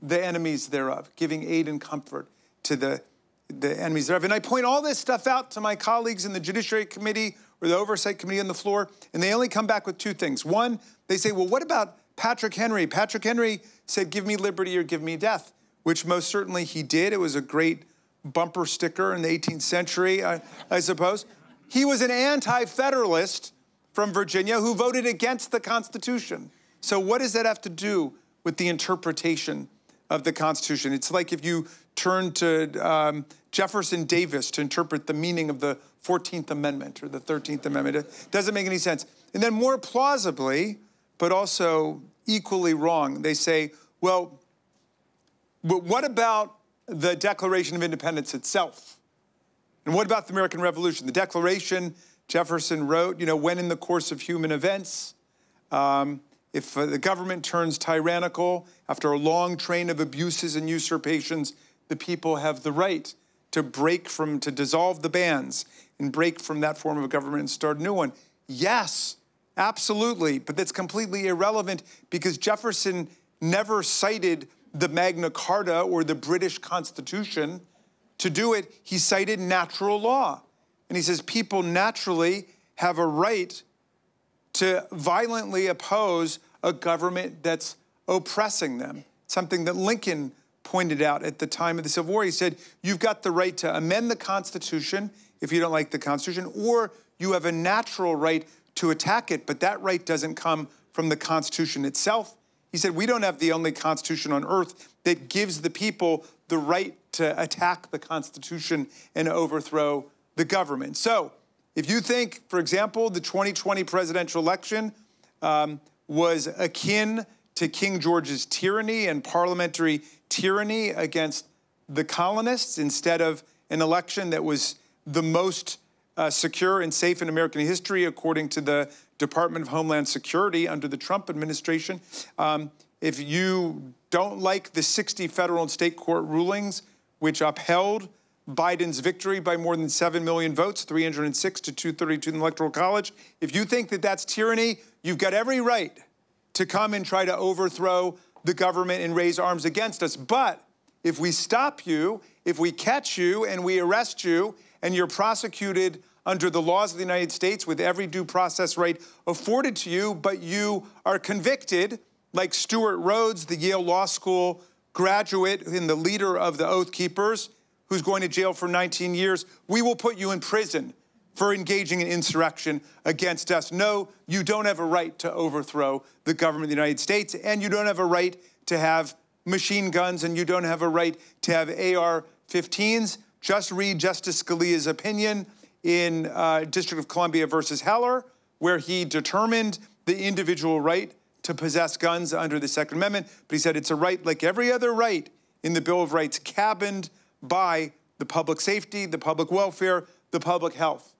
the enemies thereof, giving aid and comfort to the, the enemies thereof. And I point all this stuff out to my colleagues in the Judiciary Committee or the Oversight Committee on the floor, and they only come back with two things. One, they say, well, what about Patrick Henry? Patrick Henry said, give me liberty or give me death, which most certainly he did. It was a great bumper sticker in the 18th century, I, I suppose. He was an anti federalist from Virginia who voted against the Constitution. So, what does that have to do with the interpretation of the Constitution? It's like if you turn to um, Jefferson Davis to interpret the meaning of the 14th Amendment or the 13th Amendment. It doesn't make any sense. And then, more plausibly, but also equally wrong, they say, well, what about the Declaration of Independence itself? And what about the American Revolution? The Declaration Jefferson wrote, you know, when in the course of human events, um, if uh, the government turns tyrannical after a long train of abuses and usurpations, the people have the right to break from, to dissolve the bands and break from that form of government and start a new one. Yes, absolutely. But that's completely irrelevant because Jefferson never cited the Magna Carta or the British Constitution to do it, he cited natural law. And he says people naturally have a right to violently oppose a government that's oppressing them. Something that Lincoln pointed out at the time of the Civil War. He said, You've got the right to amend the Constitution if you don't like the Constitution, or you have a natural right to attack it, but that right doesn't come from the Constitution itself. He said, We don't have the only Constitution on earth that gives the people the right to attack the Constitution and overthrow the government. So, if you think, for example, the 2020 presidential election um, was akin to King George's tyranny and parliamentary tyranny against the colonists instead of an election that was the most uh, secure and safe in American history, according to the Department of Homeland Security under the Trump administration. Um, if you don't like the 60 federal and state court rulings which upheld Biden's victory by more than 7 million votes, 306 to 232 in the Electoral College, if you think that that's tyranny, you've got every right to come and try to overthrow the government and raise arms against us. But if we stop you, if we catch you and we arrest you, and you're prosecuted under the laws of the United States with every due process right afforded to you, but you are convicted, like Stewart Rhodes, the Yale Law School graduate and the leader of the Oath Keepers, who's going to jail for 19 years, we will put you in prison for engaging in insurrection against us. No, you don't have a right to overthrow the government of the United States, and you don't have a right to have machine guns, and you don't have a right to have AR 15s. Just read Justice Scalia's opinion in uh, District of Columbia versus Heller, where he determined the individual right to possess guns under the Second Amendment, but he said it's a right like every other right in the Bill of Rights, cabined by the public safety, the public welfare, the public health.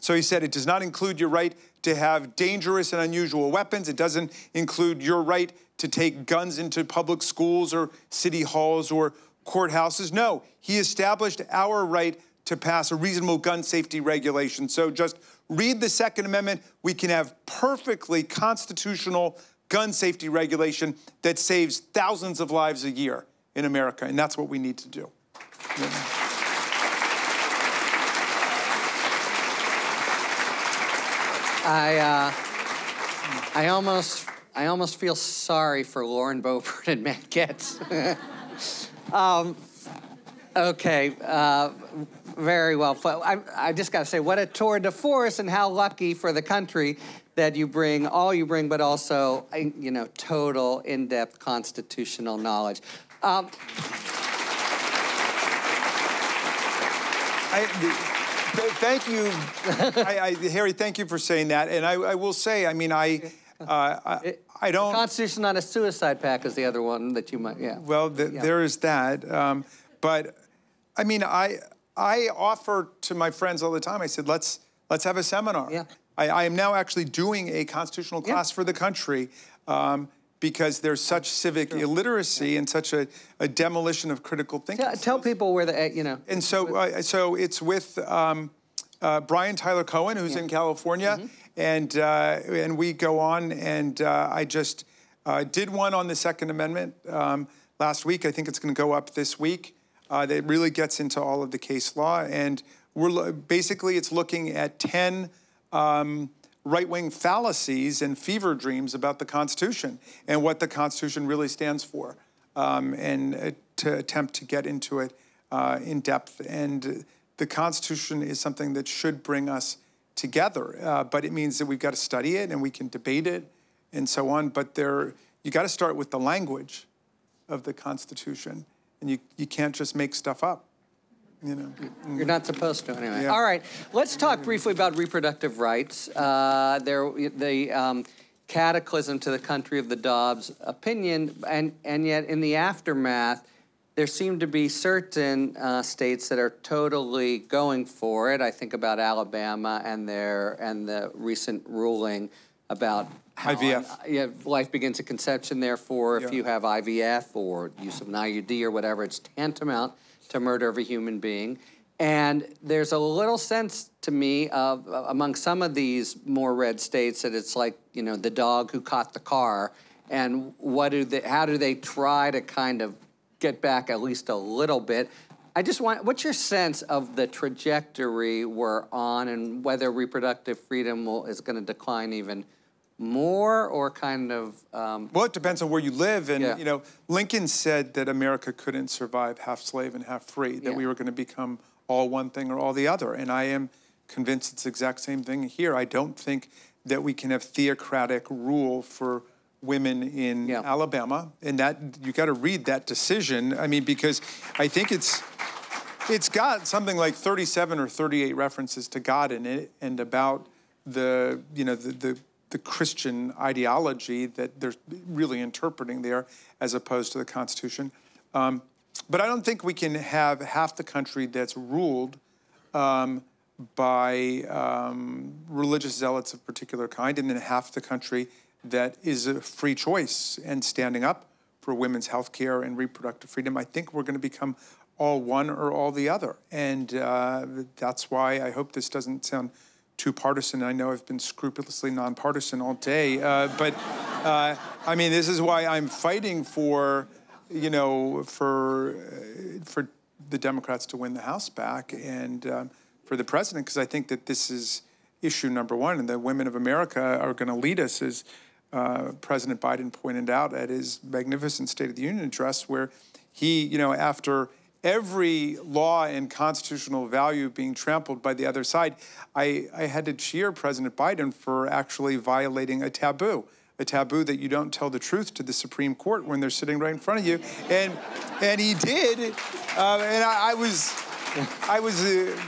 So he said it does not include your right to have dangerous and unusual weapons. It doesn't include your right to take guns into public schools or city halls or courthouses. No, he established our right to pass a reasonable gun safety regulation. So just read the Second Amendment. We can have perfectly constitutional gun safety regulation that saves thousands of lives a year in America, and that's what we need to do. Yeah. I, uh, I almost, I almost feel sorry for Lauren Boebert and Matt Gaetz. um, okay, uh, very well. I, I just got to say, what a tour de force, and how lucky for the country that you bring all you bring, but also, you know, total in-depth constitutional knowledge. Um, I, the, thank you, I, I, Harry. Thank you for saying that. And I, I will say, I mean, I, uh, I, I, don't. The Constitution not a suicide pact is the other one that you might. Yeah. Well, the, yeah. there is that. Um, but I mean, I I offer to my friends all the time. I said, let's let's have a seminar. Yeah. I, I am now actually doing a constitutional class yeah. for the country. Um, because there's such civic sure. illiteracy and such a, a, demolition of critical thinking. Tell, tell, people where the, eh, you know. And so, uh, so it's with um, uh, Brian Tyler Cohen, who's yeah. in California, mm-hmm. and uh, and we go on. And uh, I just uh, did one on the Second Amendment um, last week. I think it's going to go up this week. Uh, that really gets into all of the case law, and we're basically it's looking at ten. Um, right wing fallacies and fever dreams about the Constitution and what the Constitution really stands for, um, and uh, to attempt to get into it uh, in depth. And the Constitution is something that should bring us together, uh, but it means that we've got to study it and we can debate it and so on. But there, you got to start with the language of the Constitution, and you, you can't just make stuff up. You know, You're not supposed to anyway. Yeah. All right, let's talk briefly about reproductive rights. Uh, there, the um, cataclysm to the country of the Dobbs opinion, and and yet in the aftermath, there seem to be certain uh, states that are totally going for it. I think about Alabama and their and the recent ruling about how IVF. yeah, life begins at conception. Therefore, if yeah. you have IVF or use of an IUD or whatever, it's tantamount to murder of a human being. And there's a little sense to me of uh, among some of these more red states that it's like, you know, the dog who caught the car. And what do they, how do they try to kind of get back at least a little bit? I just want, what's your sense of the trajectory we're on and whether reproductive freedom will, is going to decline even more or kind of um, well it depends on where you live and yeah. you know lincoln said that america couldn't survive half slave and half free that yeah. we were going to become all one thing or all the other and i am convinced it's the exact same thing here i don't think that we can have theocratic rule for women in yeah. alabama and that you got to read that decision i mean because i think it's it's got something like 37 or 38 references to god in it and about the you know the, the the Christian ideology that they're really interpreting there as opposed to the Constitution. Um, but I don't think we can have half the country that's ruled um, by um, religious zealots of particular kind, and then half the country that is a free choice and standing up for women's health care and reproductive freedom. I think we're going to become all one or all the other. And uh, that's why I hope this doesn't sound too partisan. I know I've been scrupulously nonpartisan all day, uh, but uh, I mean, this is why I'm fighting for, you know, for uh, for the Democrats to win the House back and um, for the president, because I think that this is issue number one, and the women of America are going to lead us, as uh, President Biden pointed out at his magnificent State of the Union address, where he, you know, after every law and constitutional value being trampled by the other side, I, I had to cheer President Biden for actually violating a taboo a taboo that you don't tell the truth to the Supreme Court when they're sitting right in front of you, and and he did, uh, and I, I, was, I was. Uh,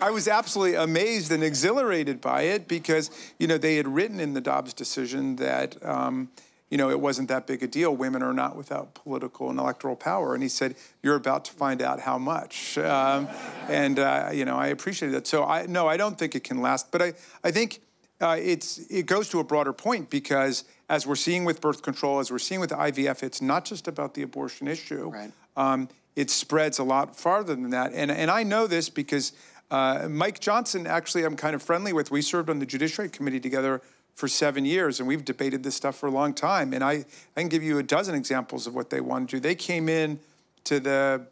I was absolutely amazed and exhilarated by it because, you know, they had written in the Dobbs decision that, um, you know, it wasn't that big a deal. Women are not without political and electoral power. And he said, you're about to find out how much. Um, and, uh, you know, I appreciated that. So, I no, I don't think it can last. But I, I think uh, it's, it goes to a broader point because as we're seeing with birth control, as we're seeing with IVF, it's not just about the abortion issue. Right. Um, it spreads a lot farther than that. And, and I know this because uh, Mike Johnson, actually, I'm kind of friendly with. We served on the Judiciary Committee together for seven years, and we've debated this stuff for a long time. And I, I can give you a dozen examples of what they want to do. They came in to the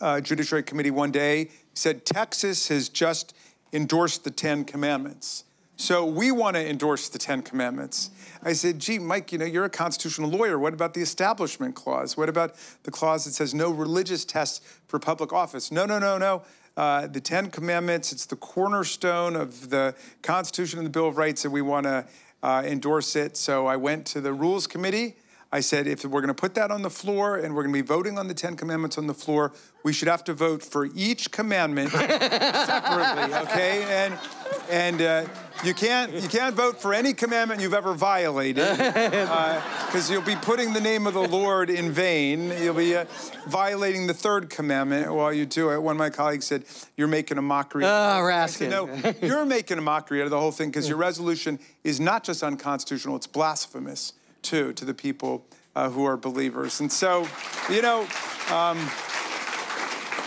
uh, Judiciary Committee one day, said Texas has just endorsed the Ten Commandments. So we want to endorse the Ten Commandments. I said, gee, Mike, you know, you're a constitutional lawyer. What about the Establishment Clause? What about the clause that says no religious tests for public office? No, no, no, no. Uh, the Ten Commandments, it's the cornerstone of the Constitution and the Bill of Rights, and we want to uh, endorse it. So I went to the Rules Committee. I said, if we're going to put that on the floor and we're going to be voting on the Ten Commandments on the floor, we should have to vote for each commandment separately, okay? And and uh, you can't you can't vote for any commandment you've ever violated because uh, you'll be putting the name of the Lord in vain. You'll be uh, violating the third commandment while you do it. One of my colleagues said, "You're making a mockery." Oh, Raskin. No, you're making a mockery out of the whole thing because your resolution is not just unconstitutional; it's blasphemous too to the people uh, who are believers. And so, you know. Um,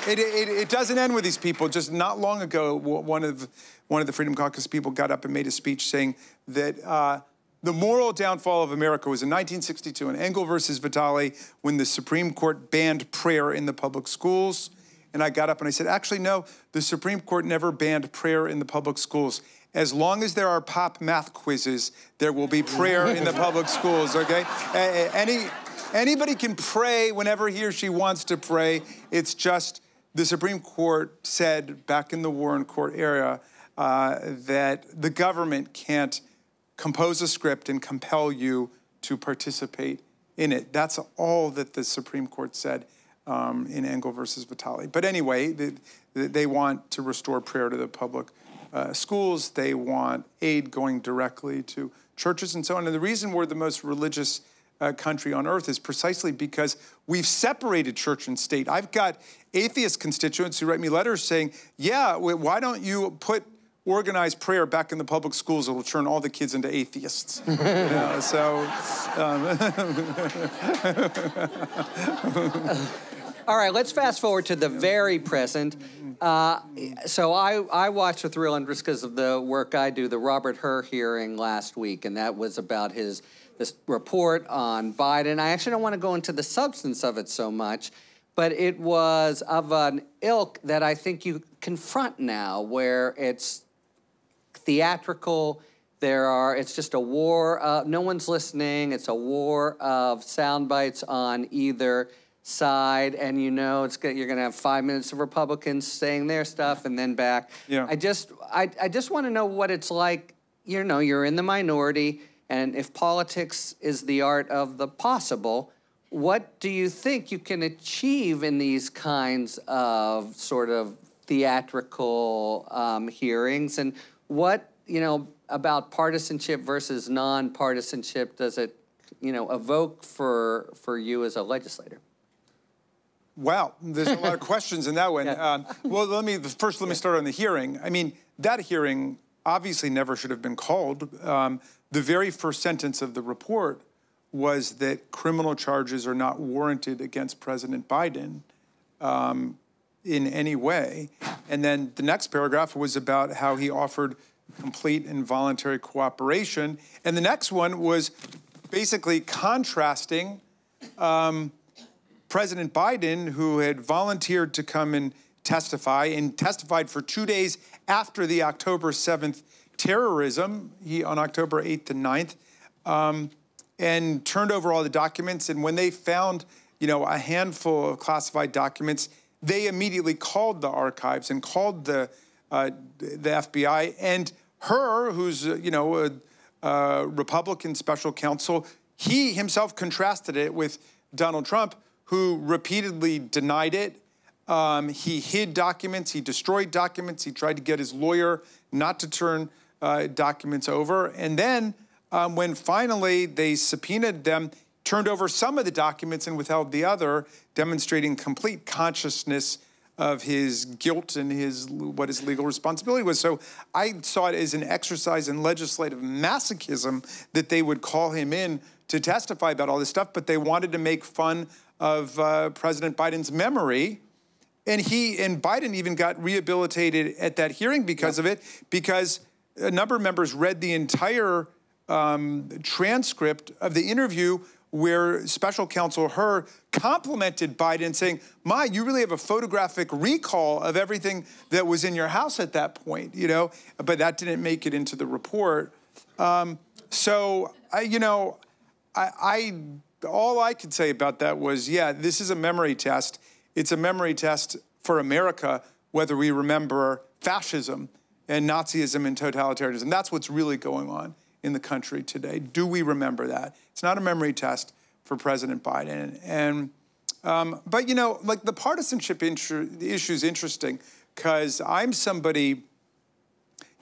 it, it, it, doesn't end with these people. Just not long ago, one of one of the Freedom Caucus people got up and made a speech saying that uh, the moral downfall of America was in 1962 in Engel versus Vitale when the Supreme Court banned prayer in the public schools. And I got up and I said, actually, no, the Supreme Court never banned prayer in the public schools. As long as there are pop math quizzes, there will be prayer in the public schools, okay? Any, anybody can pray whenever he or she wants to pray. It's just the Supreme Court said back in the Warren Court era uh, that the government can't compose a script and compel you to participate in it. That's all that the Supreme Court said um, in Engel versus Vitale. But anyway, they, they, want to restore prayer to the public uh, schools. They want aid going directly to churches and so on. And the reason we're the most religious uh, country on earth is precisely because we've separated church and state. I've got atheist constituents who write me letters saying, yeah, why don't you put organized prayer back in the public schools It'll turn all the kids into atheists. you know, so. Um. all right, let's fast forward to the very present. Uh, so I, I watched with real interest because of the work I do, the Robert Hur hearing last week, and that was about his this report on Biden. I actually don't want to go into the substance of it so much, but it was of an ilk that I think you confront now, where it's theatrical. There are, it's just a war. Uh, no one's listening. It's a war of sound bites on either side, and you know it's good, you're going to have five minutes of Republicans saying their stuff and then back. Yeah. I just, I, I just want to know what it's like. You know, you're in the minority, and if politics is the art of the possible, what do you think you can achieve in these kinds of sort of theatrical um, hearings, and what, you know, about partisanship versus non-partisanship does it, you know, evoke for, for you as a legislator? Wow, there's a lot of questions in that one. Yeah. Um, well, let me first let me start on the hearing. I mean, that hearing obviously never should have been called. Um, the very first sentence of the report was that criminal charges are not warranted against President Biden. Um, in any way. And then the next paragraph was about how he offered complete and voluntary cooperation. And the next one was basically contrasting um, President Biden, who had volunteered to come and testify and testified for two days after the October 7th terrorism, he, on October 8th and 9th, um, and turned over all the documents. And when they found, you know, a handful of classified documents, they immediately called the archives and called the uh, the FBI and Hur, who's uh, you know a, a Republican special counsel. He himself contrasted it with Donald Trump, who repeatedly denied it. Um, he hid documents, he destroyed documents, he tried to get his lawyer not to turn uh, documents over. And then um, when finally they subpoenaed them, turned over some of the documents and withheld the other, demonstrating complete consciousness of his guilt and his what his legal responsibility was. So I saw it as an exercise in legislative masochism that they would call him in to testify about all this stuff, but they wanted to make fun of uh, President Biden's memory. And he and Biden even got rehabilitated at that hearing because of it, because a number of members read the entire um, transcript of the interview where special counsel Hur complimented Biden, saying, My, you really have a photographic recall of everything that was in your house at that point, you know? But that didn't make it into the report. Um, so, I, you know, I, I, all I could say about that was, yeah, this is a memory test. It's a memory test for America, whether we remember fascism and Nazism and totalitarianism. That's what's really going on in the country today. Do we remember that? It's not a memory test for President Biden. And um, but you know, like the partisanship issue is interesting because I'm somebody,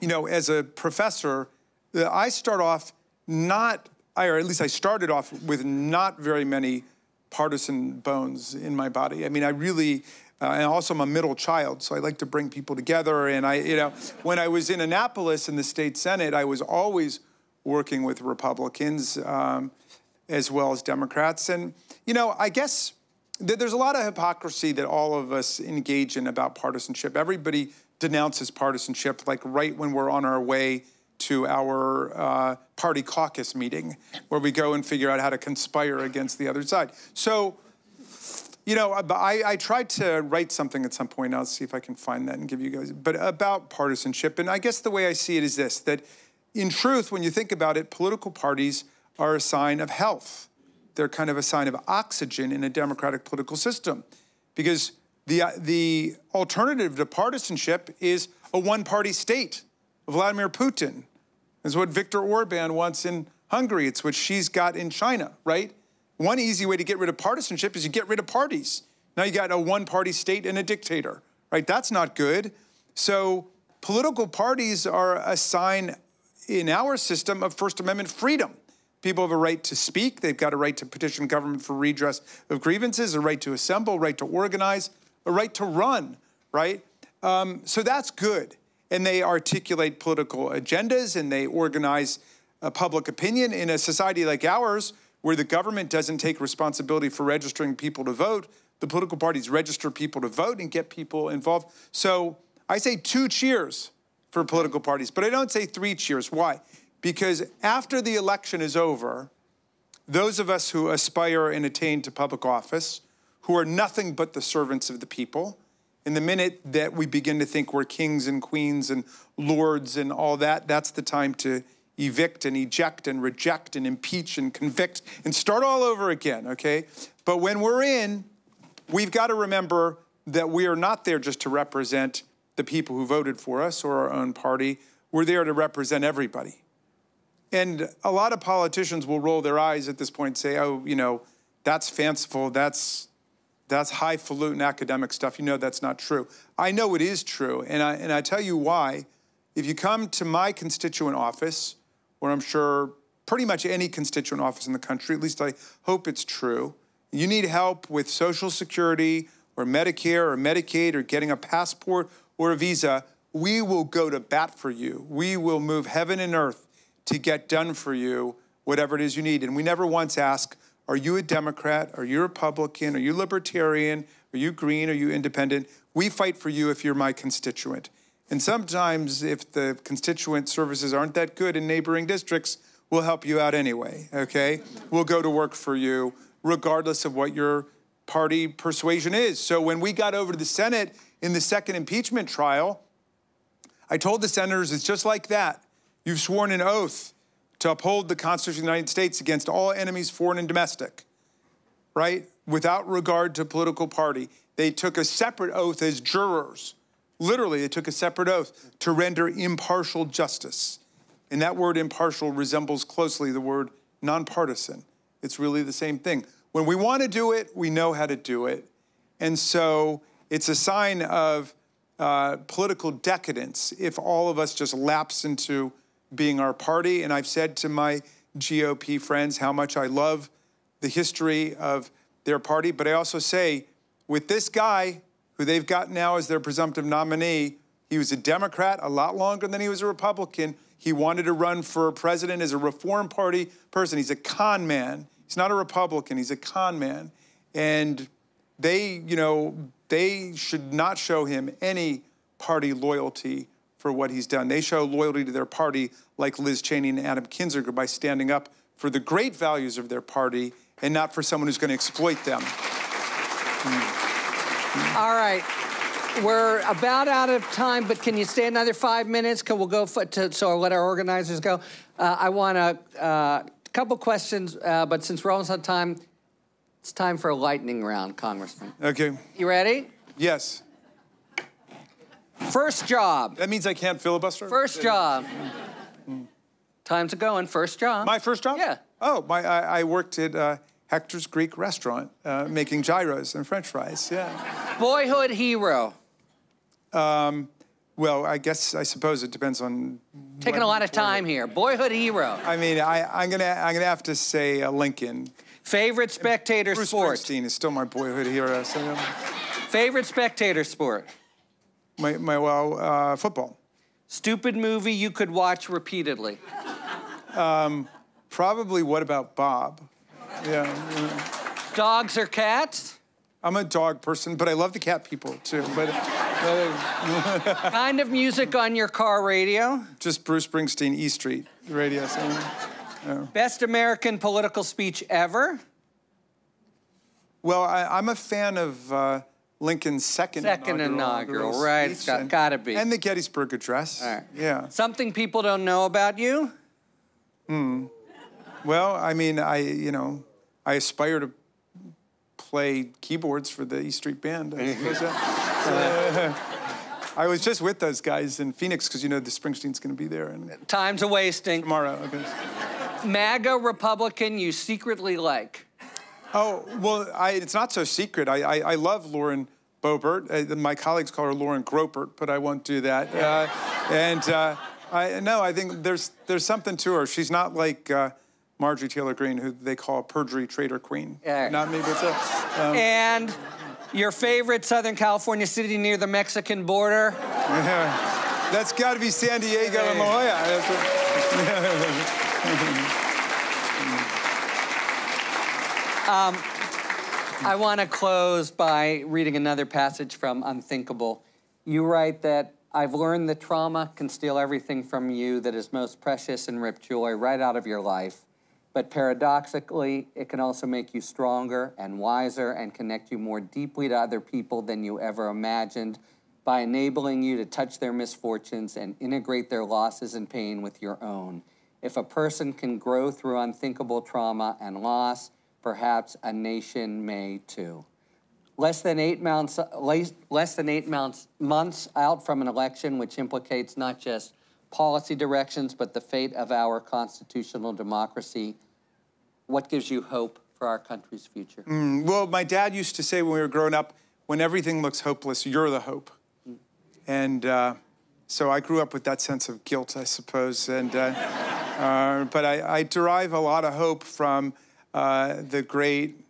you know, as a professor, I start off not, or at least I started off with not very many partisan bones in my body. I mean, I really, uh, and also I'm a middle child, so I like to bring people together. And I, you know, when I was in Annapolis in the state senate, I was always working with Republicans um, as well as Democrats. And, you know, I guess th- there's a lot of hypocrisy that all of us engage in about partisanship. Everybody denounces partisanship, like right when we're on our way to our uh, party caucus meeting, where we go and figure out how to conspire against the other side. So, you know, I, I tried to write something at some point. I'll see if I can find that and give you guys, but about partisanship. And I guess the way I see it is this that in truth, when you think about it, political parties are a sign of health. They're kind of a sign of oxygen in a democratic political system. Because the, uh, the alternative to partisanship is a one party state. Vladimir Putin is what Viktor Orban wants in Hungary. It's what Xi's got in China, right? One easy way to get rid of partisanship is you get rid of parties. Now you got a one party state and a dictator, right? That's not good. So political parties are a sign in our system of First Amendment freedom. People have a right to speak, they've got a right to petition government for redress of grievances, a right to assemble, a right to organize, a right to run, right? Um, so that's good. And they articulate political agendas and they organize public opinion in a society like ours where the government doesn't take responsibility for registering people to vote. The political parties register people to vote and get people involved. So I say two cheers for political parties. But I don't say three cheers. Why? Because after the election is over, those of us who aspire and attain to public office, who are nothing but the servants of the people, in the minute that we begin to think we're kings and queens and lords and all that, that's the time to evict and eject and reject and impeach and convict and start all over again, okay? But when we're in, we've got to remember that we are not there just to represent the people who voted for us or our own party. We're there to represent everybody. And a lot of politicians will roll their eyes at this point and say, oh, you know, that's fanciful, that's, that's highfalutin academic stuff. You know that's not true. I know it is true, and I, and I tell you why. If you come to my constituent office, or I'm sure pretty much any constituent office in the country, at least I hope it's true, you need help with Social Security or Medicare or Medicaid or getting a passport or a visa, we will go to bat for you. We will move heaven and earth to get done for you whatever it is you need. And we never once ask, are you a Democrat? Are you Republican? Are you libertarian? Are you green? Are you independent? We fight for you if you're my constituent. And sometimes, if the constituent services aren't that good in neighboring districts, we'll help you out anyway, okay? We'll go to work for you, regardless of what your party persuasion is. So when we got over to the Senate in the second impeachment trial, I told the senators it's just like that. You've sworn an oath to uphold the Constitution of the United States against all enemies, foreign and domestic, right? Without regard to political party. They took a separate oath as jurors. Literally, they took a separate oath to render impartial justice. And that word impartial resembles closely the word nonpartisan. It's really the same thing. When we want to do it, we know how to do it. And so it's a sign of uh, political decadence if all of us just lapse into being our party. And I've said to my GOP friends how much I love the history of their party. But I also say, with this guy who they've got now as their presumptive nominee, he was a Democrat a lot longer than he was a Republican. He wanted to run for president as a Reform Party person. He's a con man. He's not a Republican, he's a con man. And they, you know, they should not show him any party loyalty for what he's done. They show loyalty to their party like Liz Cheney and Adam Kinzinger by standing up for the great values of their party and not for someone who's going to exploit them. All right. We're about out of time, but can you stay another five minutes? Can we'll go to, so I'll let our organizers go. Uh, I want a uh, couple questions, uh, but since we're almost out of time, it's time for a lightning round, Congressman. Okay. You ready? Yes. First job. That means I can't filibuster? First job. Time's a going. First job. My first job? Yeah. Oh, my, I, I worked at uh, Hector's Greek restaurant uh, making gyros and french fries. Yeah. Boyhood hero. Um, well, I guess I suppose it depends on. Taking a lot of time here. Boyhood hero. I mean, I, I'm gonna I'm gonna have to say uh, Lincoln. Favorite spectator Bruce sport. Springsteen is still my boyhood hero. So, um, Favorite spectator sport. my my well uh, football. Stupid movie you could watch repeatedly. Probably what about Bob? Yeah. yeah. Dogs or cats? I'm a dog person, but I love the cat people too. But uh, kind of music on your car radio? just Bruce Springsteen, E Street radio. So. Best American political speech ever? Well, I, I'm a fan of uh, Lincoln's second, Second inaugural, right, It's got- and- gotta be. And the Gettysburg Address. All right. Yeah. Something people don't know about you? Hmm. Well, I mean, I you know, I aspire to play keyboards for the E Street Band. I, suppose. Uh, I was just with those guys in Phoenix because you know the Springsteen's going to be there and Time's a wasting. tomorrow. Okay. MAGA Republican you secretly like? Oh well, I, it's not so secret. I, I, I love Lauren Boebert. Uh, my colleagues call her Lauren Gropert, but I won't do that. Uh, and uh, I no, I think there's there's something to her. She's not like uh, Marjorie Taylor Greene, who they call a perjury traitor queen. Yeah. Not me, but so, And your favorite Southern California city near the Mexican border? that's got to be San Diego and La Jolla. What- I want to close by reading another passage from Unthinkable. You write that I've learned that trauma can steal everything from you that is most precious and rip joy right out of your life. But paradoxically, it can also make you stronger and wiser and connect you more deeply to other people than you ever imagined by enabling you to touch their misfortunes and integrate their losses and pain with your own. If a person can grow through unthinkable trauma and loss, perhaps a nation may too. Less than eight months, less than eight months, months out from an election which implicates not just policy directions, but the fate of our constitutional democracy, what gives you hope for our country's future? Well, my dad used to say when we were growing up, when everything looks hopeless, you're the hope. And uh, so I grew up with that sense of guilt, I suppose. And, uh, uh, but I, I derive a lot of hope from uh, the great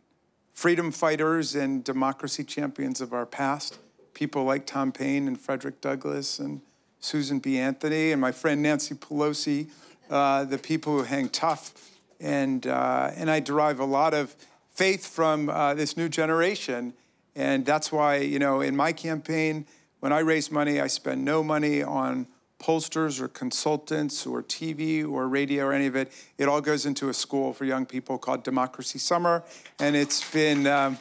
freedom fighters and democracy champions of our past, people like Tom Paine and Frederick Douglass and Susan B. Anthony and my friend Nancy Pelosi, uh, the people who hang tough. And, uh, and I derive a lot of faith from uh, this new generation. And that's why, you know, in my campaign, when I raise money, I spend no money on pollsters or consultants or TV or radio or any of it. It all goes into a school for young people called Democracy Summer, and it's been um,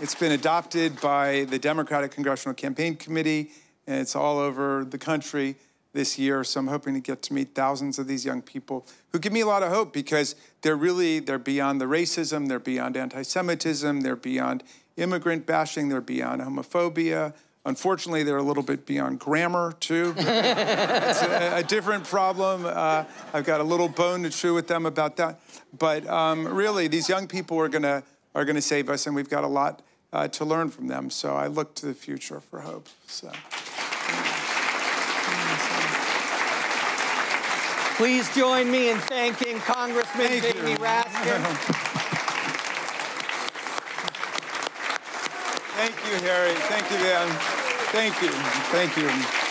it's been adopted by the Democratic Congressional Campaign Committee, and it's all over the country this year. So I'm hoping to get to meet thousands of these young people who give me a lot of hope because they're really they're beyond the racism, they're beyond anti-Semitism, they're beyond immigrant bashing, they're beyond homophobia. Unfortunately, they're a little bit beyond grammar too. it's a, a different problem. Uh, I've got a little bone to chew with them about that. But um, really, these young people are gonna are gonna save us, and we've got a lot uh, to learn from them. So I look to the future for hope. So. Please join me in thanking Congressman Thank. Jamie Raskin. Thank you, Harry. Thank you, Dan. Thank you. Thank you.